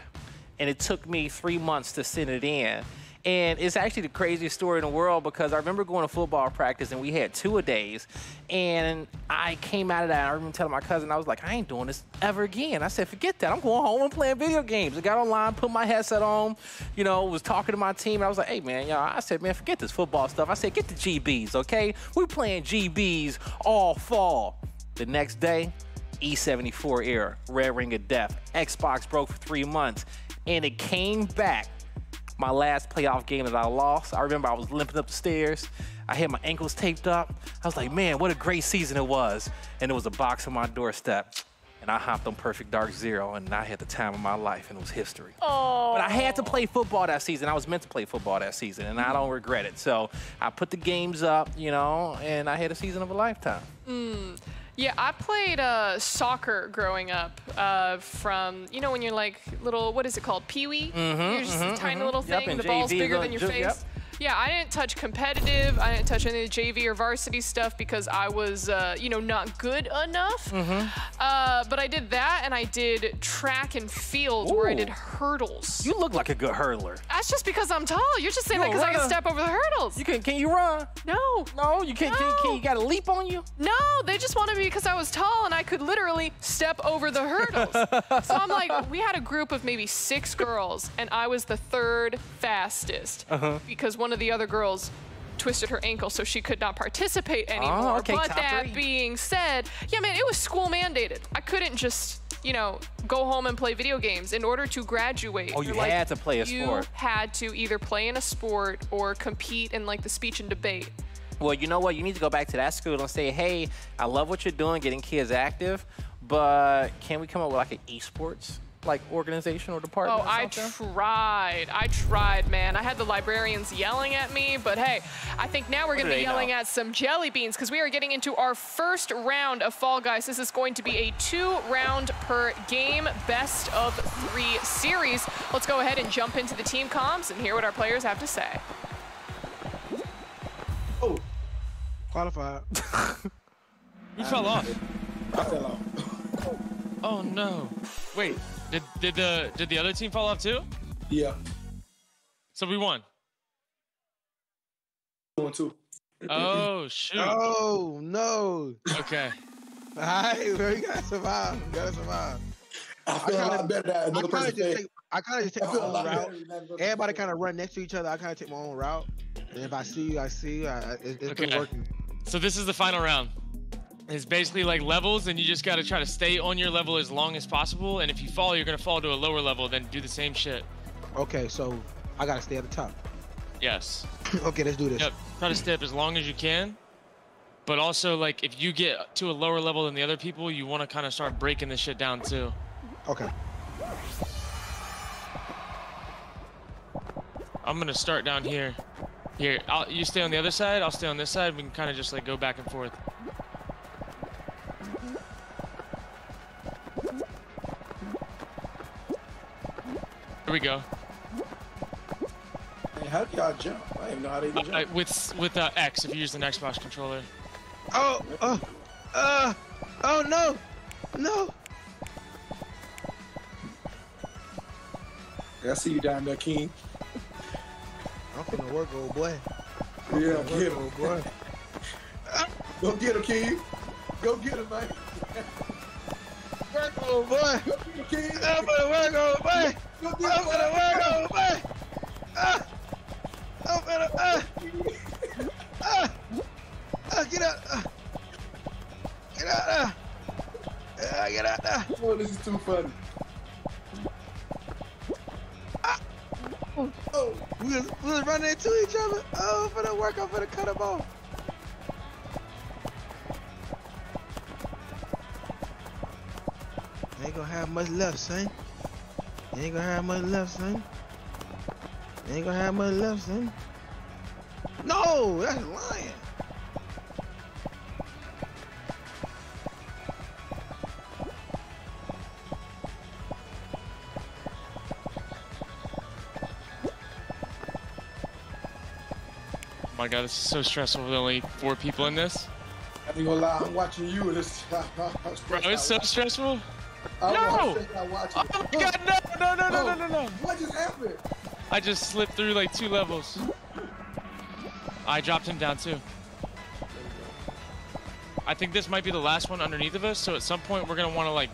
and it took me three months to send it in. And it's actually the craziest story in the world because I remember going to football practice and we had two a days, and I came out of that. I remember telling my cousin, I was like, I ain't doing this ever again. I said, forget that. I'm going home and playing video games. I got online, put my headset on, you know, was talking to my team, I was like, hey man, y'all. I said, man, forget this football stuff. I said, get the GBs, okay? We playing GBs all fall. The next day, E74 era, Red Ring of Death. Xbox broke for three months, and it came back my last playoff game that I lost. I remember I was limping up the stairs. I had my ankles taped up. I was like, man, what a great season it was. And it was a box on my doorstep. And I hopped on Perfect Dark Zero, and I had the time of my life, and it was history. Oh. But I had to play football that season. I was meant to play football that season, and I don't regret it. So I put the games up, you know, and I had a season of a lifetime. Mm. Yeah, I played uh, soccer growing up uh, from, you know, when you're like little, what is it called? Pee wee? Mhm, you're just mhm, a tiny mhm. little thing, and the ball's bigger than your face. yep. Yeah, I didn't touch competitive. I didn't touch any of the JV or varsity stuff because I was, uh, you know, not good enough. Uh, but I did that, and I did track and field where I did hurdles. You look like a good hurdler. That's just because I'm tall. You're just saying You that because I can step over the hurdles. You can? Can you run? No. No, you can't. Can, can you got a leap on you? No, they just wanted me because I was tall and I could literally step over the hurdles. so I'm like, we had a group of maybe six girls, and I was the third fastest Uh-huh. because one of the other girls twisted her ankle so she could not participate oh, anymore. Oh, okay, but that three. being said, yeah, man, it was school mandated. I couldn't just, you know, go home and play video games in order to graduate. Oh, you like, had to play a you sport. had to either play in a sport or compete in like the speech and debate. Well, you know what? You need to go back to that school and say, hey, I love what you're doing, getting kids active, but can we come up with like an esports like organization or oh, department? Oh, I tried. I tried, man. I had the librarians yelling at me, but hey, I think now we're going to be they know? yelling at some jelly beans because we are getting into our first round of Fall Guys. This is going to be a two round per game, best of three series. Let's go ahead and jump into the team comms and hear what our players have to say. Oh, qualified. You fell off. I fell off. Oh no. Wait, did did the did the other team fall off too? Yeah. So we won. One, two. Oh shoot. Oh no. Okay. All right, bro, you gotta survive. You gotta survive. I feel a lot better than I another kind of person just take. I kind of just take my own route. better than another person Everybody kind of run next to each other. I kind of take my own route. And if I see you, I see you. I, I- it, it's been Okay. working. So this is the final round. It's basically like levels, and you just gotta try to stay on your level as long as possible. And if you fall, you're gonna fall to a lower level, then do the same shit. Okay, so I gotta stay at the top. Yes. okay, let's do this. Yep. Try to stay up as long as you can. But also, like, if you get to a lower level than the other people, you want to kind of start breaking this shit down too. Okay. I'm gonna start down here. Here, I'll, you stay on the other side. I'll stay on this side. We can kind of just like go back and forth. Here we go. Hey, how do y'all jump? I didn't know how they Uh, jump. uh, with with uh, X, if you use an Xbox controller. Oh, oh, uh, oh no, no. I see you down there, King. I'm finna work, old boy. Yeah, Work, get him. old boy. Go get him, King. Go get him, man. Work, old boy. Go get him, King. I'm finna work, old boy. Ah, ah, ah, ah, get out, ah, get out, ah, ah, get out, ah. Oh, this is too funny. Oh, we was, we was running into each other. Oh, I'm finna work, I'm finna cut him off. Ain't gonna have much left, son. Ain't gonna have much left, son. Ain't gonna have much left, son. No, that's lying. Oh my god, this is so stressful with only four people in this. I ain't gonna lie, I'm watching you and it's. Bro, it's so stressful. I No! no! watching. Oh my god, no, no, no, no, no, no, no. What just happened? I just slipped through like two levels. I dropped him down too. I think this might be the last one underneath of us, so at some point we're gonna want to like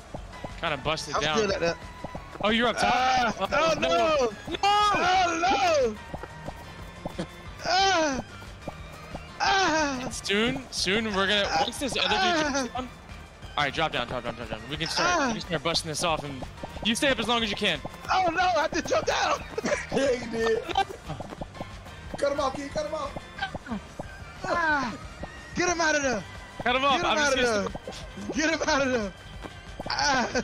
kind of bust it I'm down. still at that. Oh, you're up top. Ah, Uh-oh, oh no! No! Oh no! Ah! Ah! Soon, soon we're gonna once this other dude down. All right, drop down, drop down, drop down. We can start. We can start busting this off, and you stay up as long as you can. Oh no, I just jumped down. yeah, he did. Cut him off, kid. Cut him off. Ah, get him out of there. Cut him off. Get him I'm out of there. Get him out of there. Ah.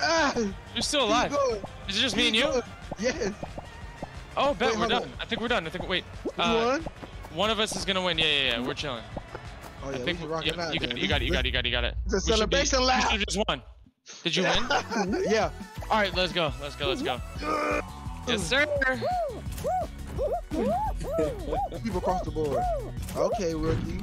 Ah. You're still alive. Is it just me and you? going. Yes. Oh, bet Wait, we're done. on. I think we're done. I think wait. You Uh, won? One of us is gonna win. Yeah, yeah, yeah. We're chilling. Oh yeah, I think we're- rock yeah, it out. you, got, then. you got it. You got it. You got it. You got it. It's a We should be- celebration We lap. should have just won. Did you win? yeah. All right, let's go. Let's go. Let's go. Yes, sir. Keep across the board. Okay, rookie.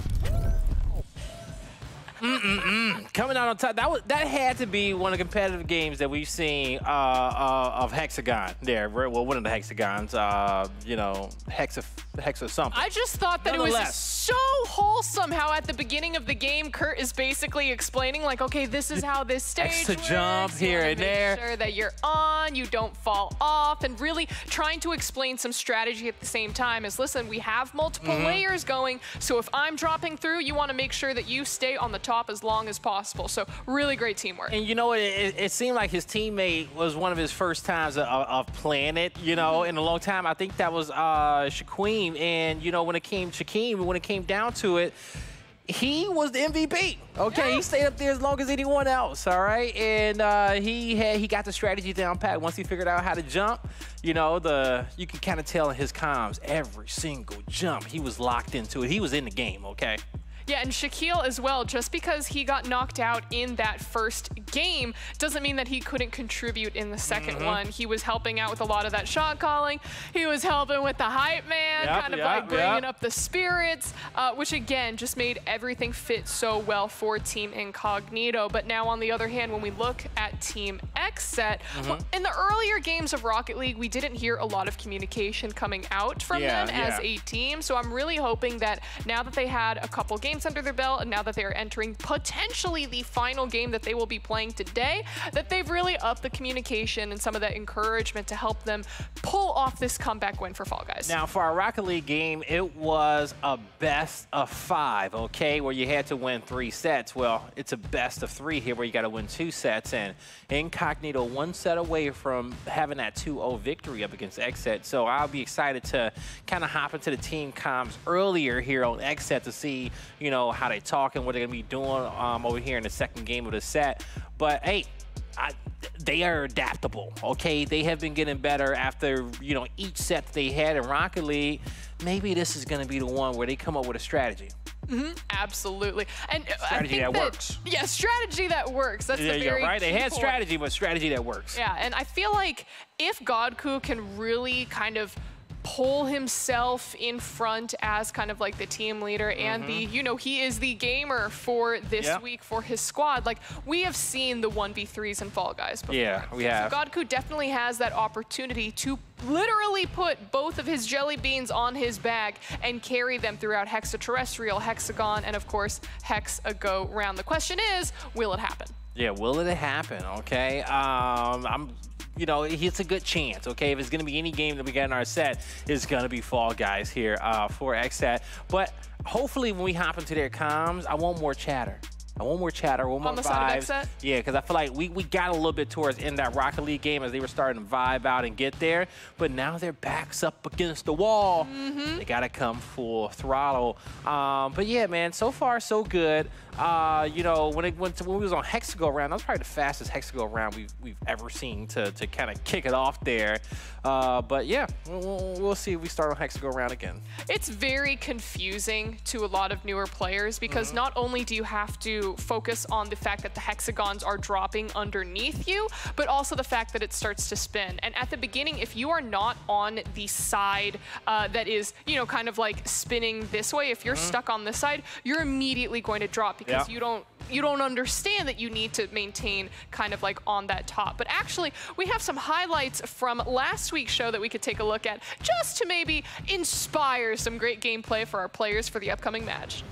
Mm-mm-mm. Coming out on top. That was that had to be one of the competitive games that we've seen uh, uh, of Hexagon. There, well, one of the hexagons. Uh, you know, hexa, hexa something. I just thought that it was so wholesome how at the beginning of the game, Kurt is basically explaining like, okay, this is how this stage Extra works. jump here and make there. Sure that you're on, you don't fall off, and really trying to explain some strategy at the same time. Is listen, we have multiple Mhm. layers going, so if I'm dropping through, you want to make sure that you stay on the top as long as possible. So really great teamwork. And you know, it, it, it seemed like his teammate was one of his first times of, of playing it, you know, in a long time. I think that was uh, Shaquem. And, you know, when it came Shaquem, when it came down to it, he was the MVP. Okay, he stayed up there as long as anyone else. All right, and uh, he had he got the strategy down pat. Once he figured out how to jump, you know, the you can kind of tell in his comms every single jump he was locked into it. He was in the game. Okay. Yeah, and Shaquill as well, just because he got knocked out in that first game doesn't mean that he couldn't contribute in the 2nd Mhm. one. He was helping out with a lot of that shot calling. He was helping with the hype man, Yep, kind of yep, like bringing yep. up the spirits, uh, which again just made everything fit so well for Team Incognito. But now on the other hand, when we look at Team XSET, well, Mhm. in the earlier games of Rocket League, we didn't hear a lot of communication coming out from Yeah, them as yeah. a team. So I'm really hoping that now that they had a couple games under their belt and now that they are entering potentially the final game that they will be playing today, that they've really upped the communication and some of that encouragement to help them pull off this comeback win for Fall Guys. Now, for our Rocket League game, it was a best of five, okay, where you had to win three sets. Well, it's a best of three here where you got to win two sets, and Incognito one set away from having that 2-0 victory up against XSET. So I'll be excited to kind of hop into the team comms earlier here on XSET to see, you know, how they talk and what they're going to be doing um, over here in the second game of the set. But, hey, I, they are adaptable, okay? They have been getting better after, you know, each set that they had in Rocket League. Maybe this is going to be the one where they come up with a strategy. Mhm, Absolutely. And uh, I Strategy think that works. Yeah, strategy that works. That's yeah, the very right. They had strategy, but strategy that works. Yeah, and I feel like if GodKu can really kind of pull himself in front as kind of like the team leader and the, you know, he is the gamer for this Yep. week for his squad. Like, we have seen the 1v3s and Fall Guys before. Yeah, we have. So GodKu definitely has that opportunity to literally put both of his jelly beans on his bag and carry them throughout Hexaterrestrial, Hexagon, and of course, Hex a go round. The question is, will it happen? Yeah, will it happen? Okay. Um, I'm. You know, it's a good chance. Okay, if it's gonna be any game that we got in our set, it's gonna be Fall Guys here uh, for XSET. But hopefully, when we hop into their comms, I want more chatter. I want more chatter, one more On the side of vibes. Yeah, because I feel like we, we got a little bit towards in that Rocket League game as they were starting to vibe out and get there. But now their backs up against the wall. They got to come full throttle. Um, but yeah, man, so far so good. Uh, you know, when it went to, when we was on Hexago round, that was probably the fastest Hexago round we've, we've ever seen to, to kind of kick it off there. Uh, but yeah, we'll- we'll, see if we start on Hexago round again. It's very confusing to a lot of newer players because Mm-hmm. not only do you have to focus on the fact that the hexagons are dropping underneath you, but also the fact that it starts to spin. And at the beginning, if you are not on the side uh, that is, you know, kind of like spinning this way, if you're Mhm. stuck on this side, you're immediately going to drop because Yeah. you don't you don't understand that you need to maintain kind of like on that top. But actually, we have some highlights from last week's show that we could take a look at just to maybe inspire some great gameplay for our players for the upcoming match.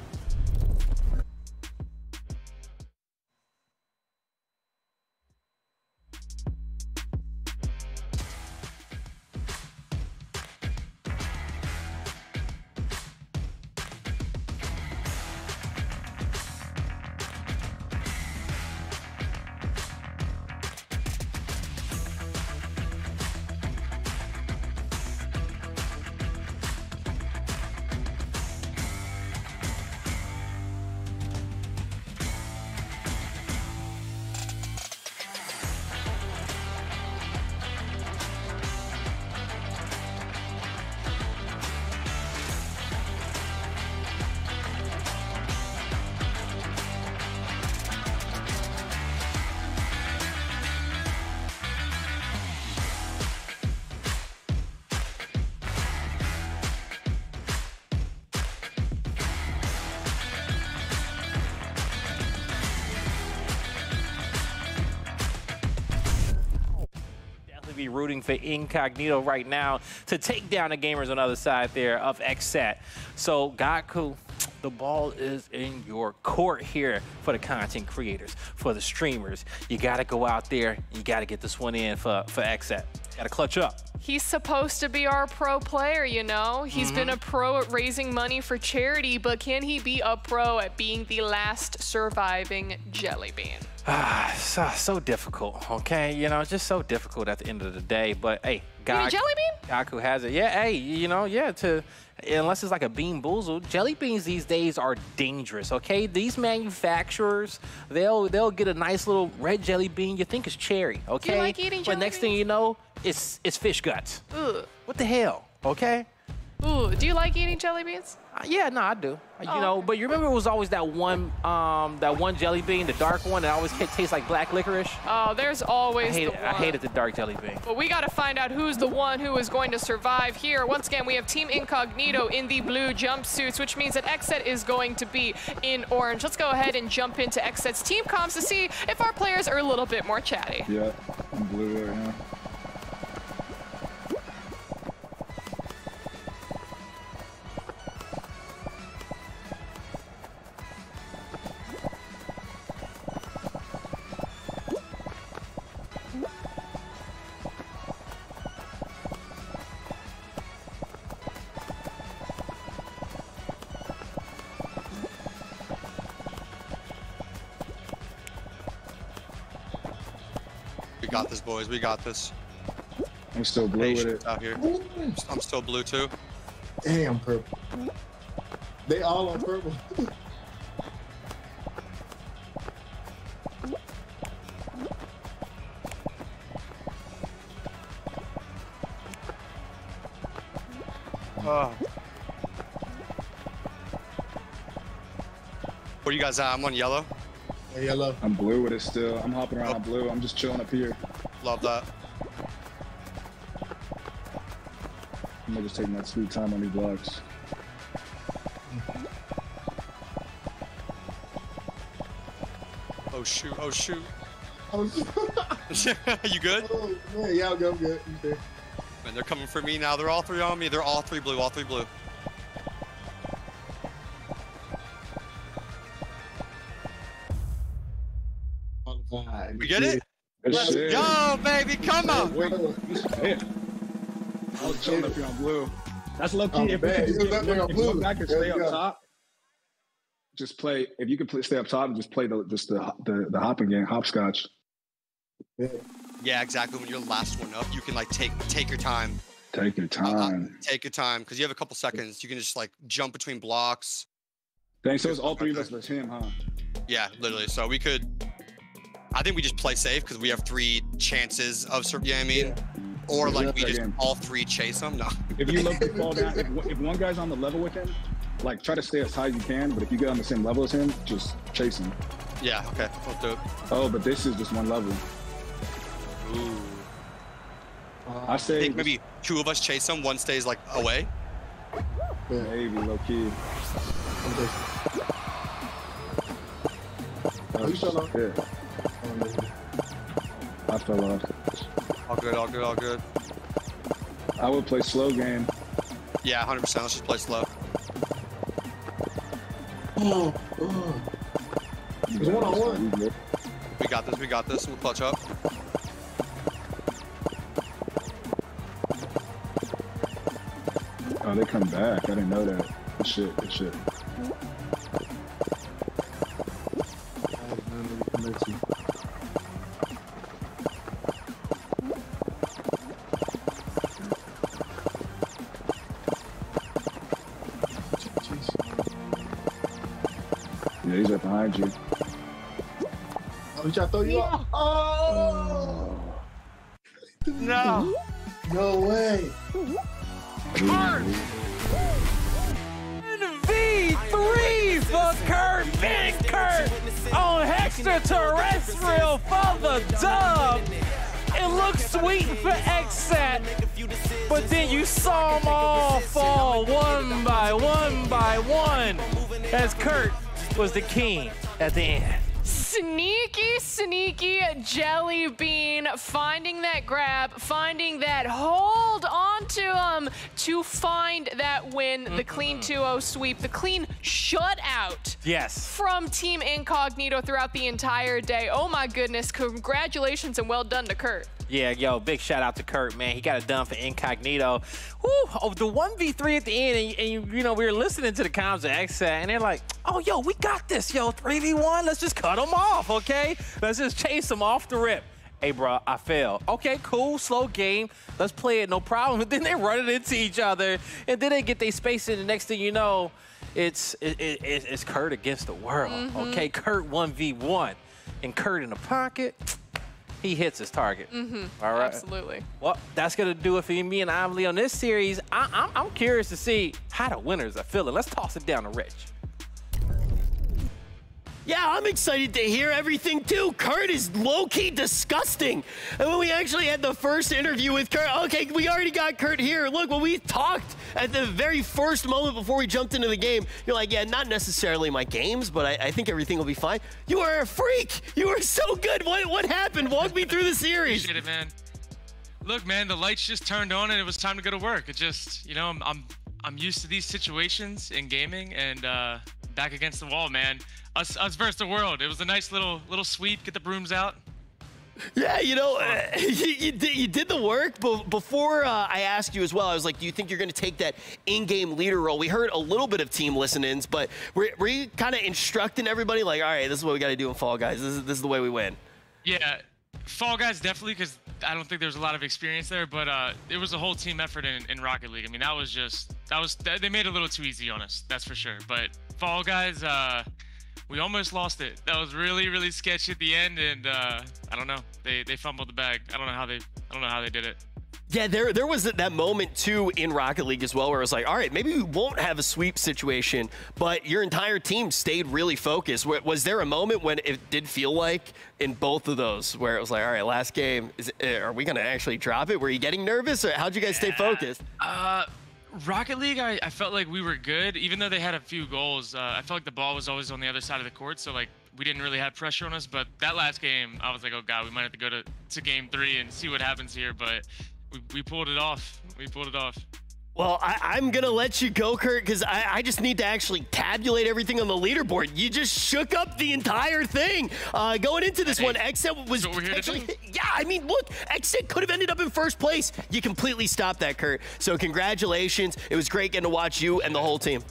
For Incognito right now to take down the gamers on the other side there of XSET. So, GodKu, the ball is in your court here for the content creators, for the streamers. You got to go out there. You got to get this one in for, for XSET. Got to clutch up. He's supposed to be our pro player, you know? He's been a mm-hmm. pro at raising money for charity, but can he be a pro at being the last surviving jelly bean? Ah, so, so difficult, okay? You know, it's just so difficult at the end of the day. But hey, You a jelly bean? GodKu has it. Yeah, hey, you know, yeah, to unless it's like a BeanBoozled, jelly beans these days are dangerous, okay? These manufacturers, they'll they'll get a nice little red jelly bean you think is cherry, okay? like eating But jelly next thing you know, it's it's fish guts. Ugh. What the hell, okay? Ooh, do you like eating jelly beans? Uh, yeah, no, I do. You Oh, know, but you remember it was always that one um that one jelly bean, the dark one that always tastes like black licorice? Oh, there's I always hate, the I hated the dark jelly bean. But we got to find out who's the one who is going to survive here. Once again, we have Team Incognito in the blue jumpsuits, which means that XSET is going to be in orange. Let's go ahead and jump into XSET's team comms to see if our players are a little bit more chatty. Yeah, I'm blue right now. Boys. We got this. I'm still blue with it. Out here. I'm still blue too. Damn, purple. They all on purple. Ah. Oh. Where you guys at? I'm on yellow. Yellow. I'm blue with it still. I'm hopping around oh. blue. I'm just chilling up here. Love that. I'm just taking my sweet time on these blocks. Oh shoot! Oh shoot! Oh, you good? Oh, man, yeah, I'm good. I'm good. I'm good. Man, they're coming for me now. They're all three on me. They're all three blue. All three blue. We get it? Good Let's shit. go, baby. Come on. Yeah. I was chilling up here on blue. That's low key. Oh, if, man, you was up there on if blue. one guy can stay up go. top, just play. If you can play, stay up top and just play the just the the, the hopping game, hopscotch. Yeah, exactly. When you're the last one up, you can like take take your time. Take your uh, uh, time. Take your time because you have a couple seconds. You can just like jump between blocks. Thanks. So it's all three of us versus him, huh? Yeah, literally. So we could. I think we just play safe because we have three chances of. sur- Yeah, I mean, or like we just game. all three chase them. No. If you look to fall down, if, one- if one guy's on the level with him, like try to stay as high as you can. But if you get on the same level as him, just chase him. Yeah. Okay. Let's do it. Oh, but this is just one level. Ooh. I I say think maybe two of us chase them. One stays like away. maybe low key. Oh, you fell. I fell off. All good. All good. All good. I would play slow game. Yeah, 100. percent Let's just play slow. Oh, oh. It's one on one. We got this. We got this. We'll clutch up. Oh, they come back. I didn't know that. Good shit. Good shit. Oh, he tried throw you off. Oh! No. No way. Kurt! V3 for Kurt, Big Kurt on Extraterrestrial for the dub. It looks sweet for XSET, but then you saw them all fall one by one by one as Kurt was the king at the end. Sneaky, sneaky jelly bean finding that grab, finding that hold onto him um, to find that win, the clean mm-hmm. 2-0 sweep, the clean shutout Yes. from Team Incognito throughout the entire day. Oh my goodness, congratulations and well done to Kurt. Yeah, yo, big shout out to Kurt, man. He got it done for Incognito. Woo, oh, the 1v3 at the end, and, and you, know, we were listening to the comms of XSET, and they're like, oh, yo, we got this, yo, 3v1, let's just cut them off, okay? Let's just chase them off the rip. Hey, bro, I failed. Okay, cool, slow game. Let's play it, no problem. But then they run it into each other, and then they get their space in. The next thing you know, it's it, it, it's Kurt against the world. Mhm. Okay, Kurt 1v1, and Kurt in the pocket, he hits his target. Mm-hmm. All right. Absolutely. Well, that's gonna do it for me and Emily on this series. I, I'm, I'm curious to see how the winners are feeling. Let's toss it down to Rich. Yeah, I'm excited to hear everything too. Kurt is low-key disgusting. And when we actually had the first interview with Kurt, okay, we already got Kurt here. Look, when we talked at the very first moment before we jumped into the game, you're like, yeah, not necessarily my games, but I, I think everything will be fine. You are a freak. You are so good. What what happened? Walk me through the series. Appreciate it, man. Look, man, the lights just turned on and it was time to go to work. It just, you know, I'm I'm, I'm used to these situations in gaming and uh, back against the wall, man. Us us versus the world. It was a nice little little sweep. Get the brooms out. Yeah, you know, uh, you, you, did, you did the work, but before uh, I asked you as well, I was like, do you think you're going to take that in-game leader role? We heard a little bit of team listen-ins, but were, were you kind of instructing everybody, like, all right, this is what we got to do in Fall Guys. This is, this is the way we win. Yeah, Fall Guys definitely because I don't think there's a lot of experience there, but uh, it was a whole team effort in, in Rocket League. I mean, that was just that was they made it a little too easy on us, that's for sure. But Fall Guys, uh, we almost lost it. That was really really sketchy at the end, and uh, I don't know. They they fumbled the bag. I don't know how they I don't know how they did it. Yeah, there there was that moment too in Rocket League as well, where it was like, all right, maybe we won't have a sweep situation, but your entire team stayed really focused. Was there a moment when it did feel like in both of those where it was like, all right, last game, is it, are we gonna actually drop it? Were you getting nervous, or how'd you guys stay focused? Uh, Rocket League, I, I felt like we were good, even though they had a few goals. Uh, I felt like the ball was always on the other side of the court, so like we didn't really have pressure on us. But that last game, I was like, oh god, we might have to go to, to game three and see what happens here. But we, we pulled it off. We pulled it off. Well, I, I'm gonna let you go, Kurt, because I, I just need to actually tabulate everything on the leaderboard. You just shook up the entire thing. Uh, going into this one, XSET was potentially, yeah. I mean, look, XSET could have ended up in first place. You completely stopped that, Kurt. So congratulations. It was great getting to watch you and the whole team.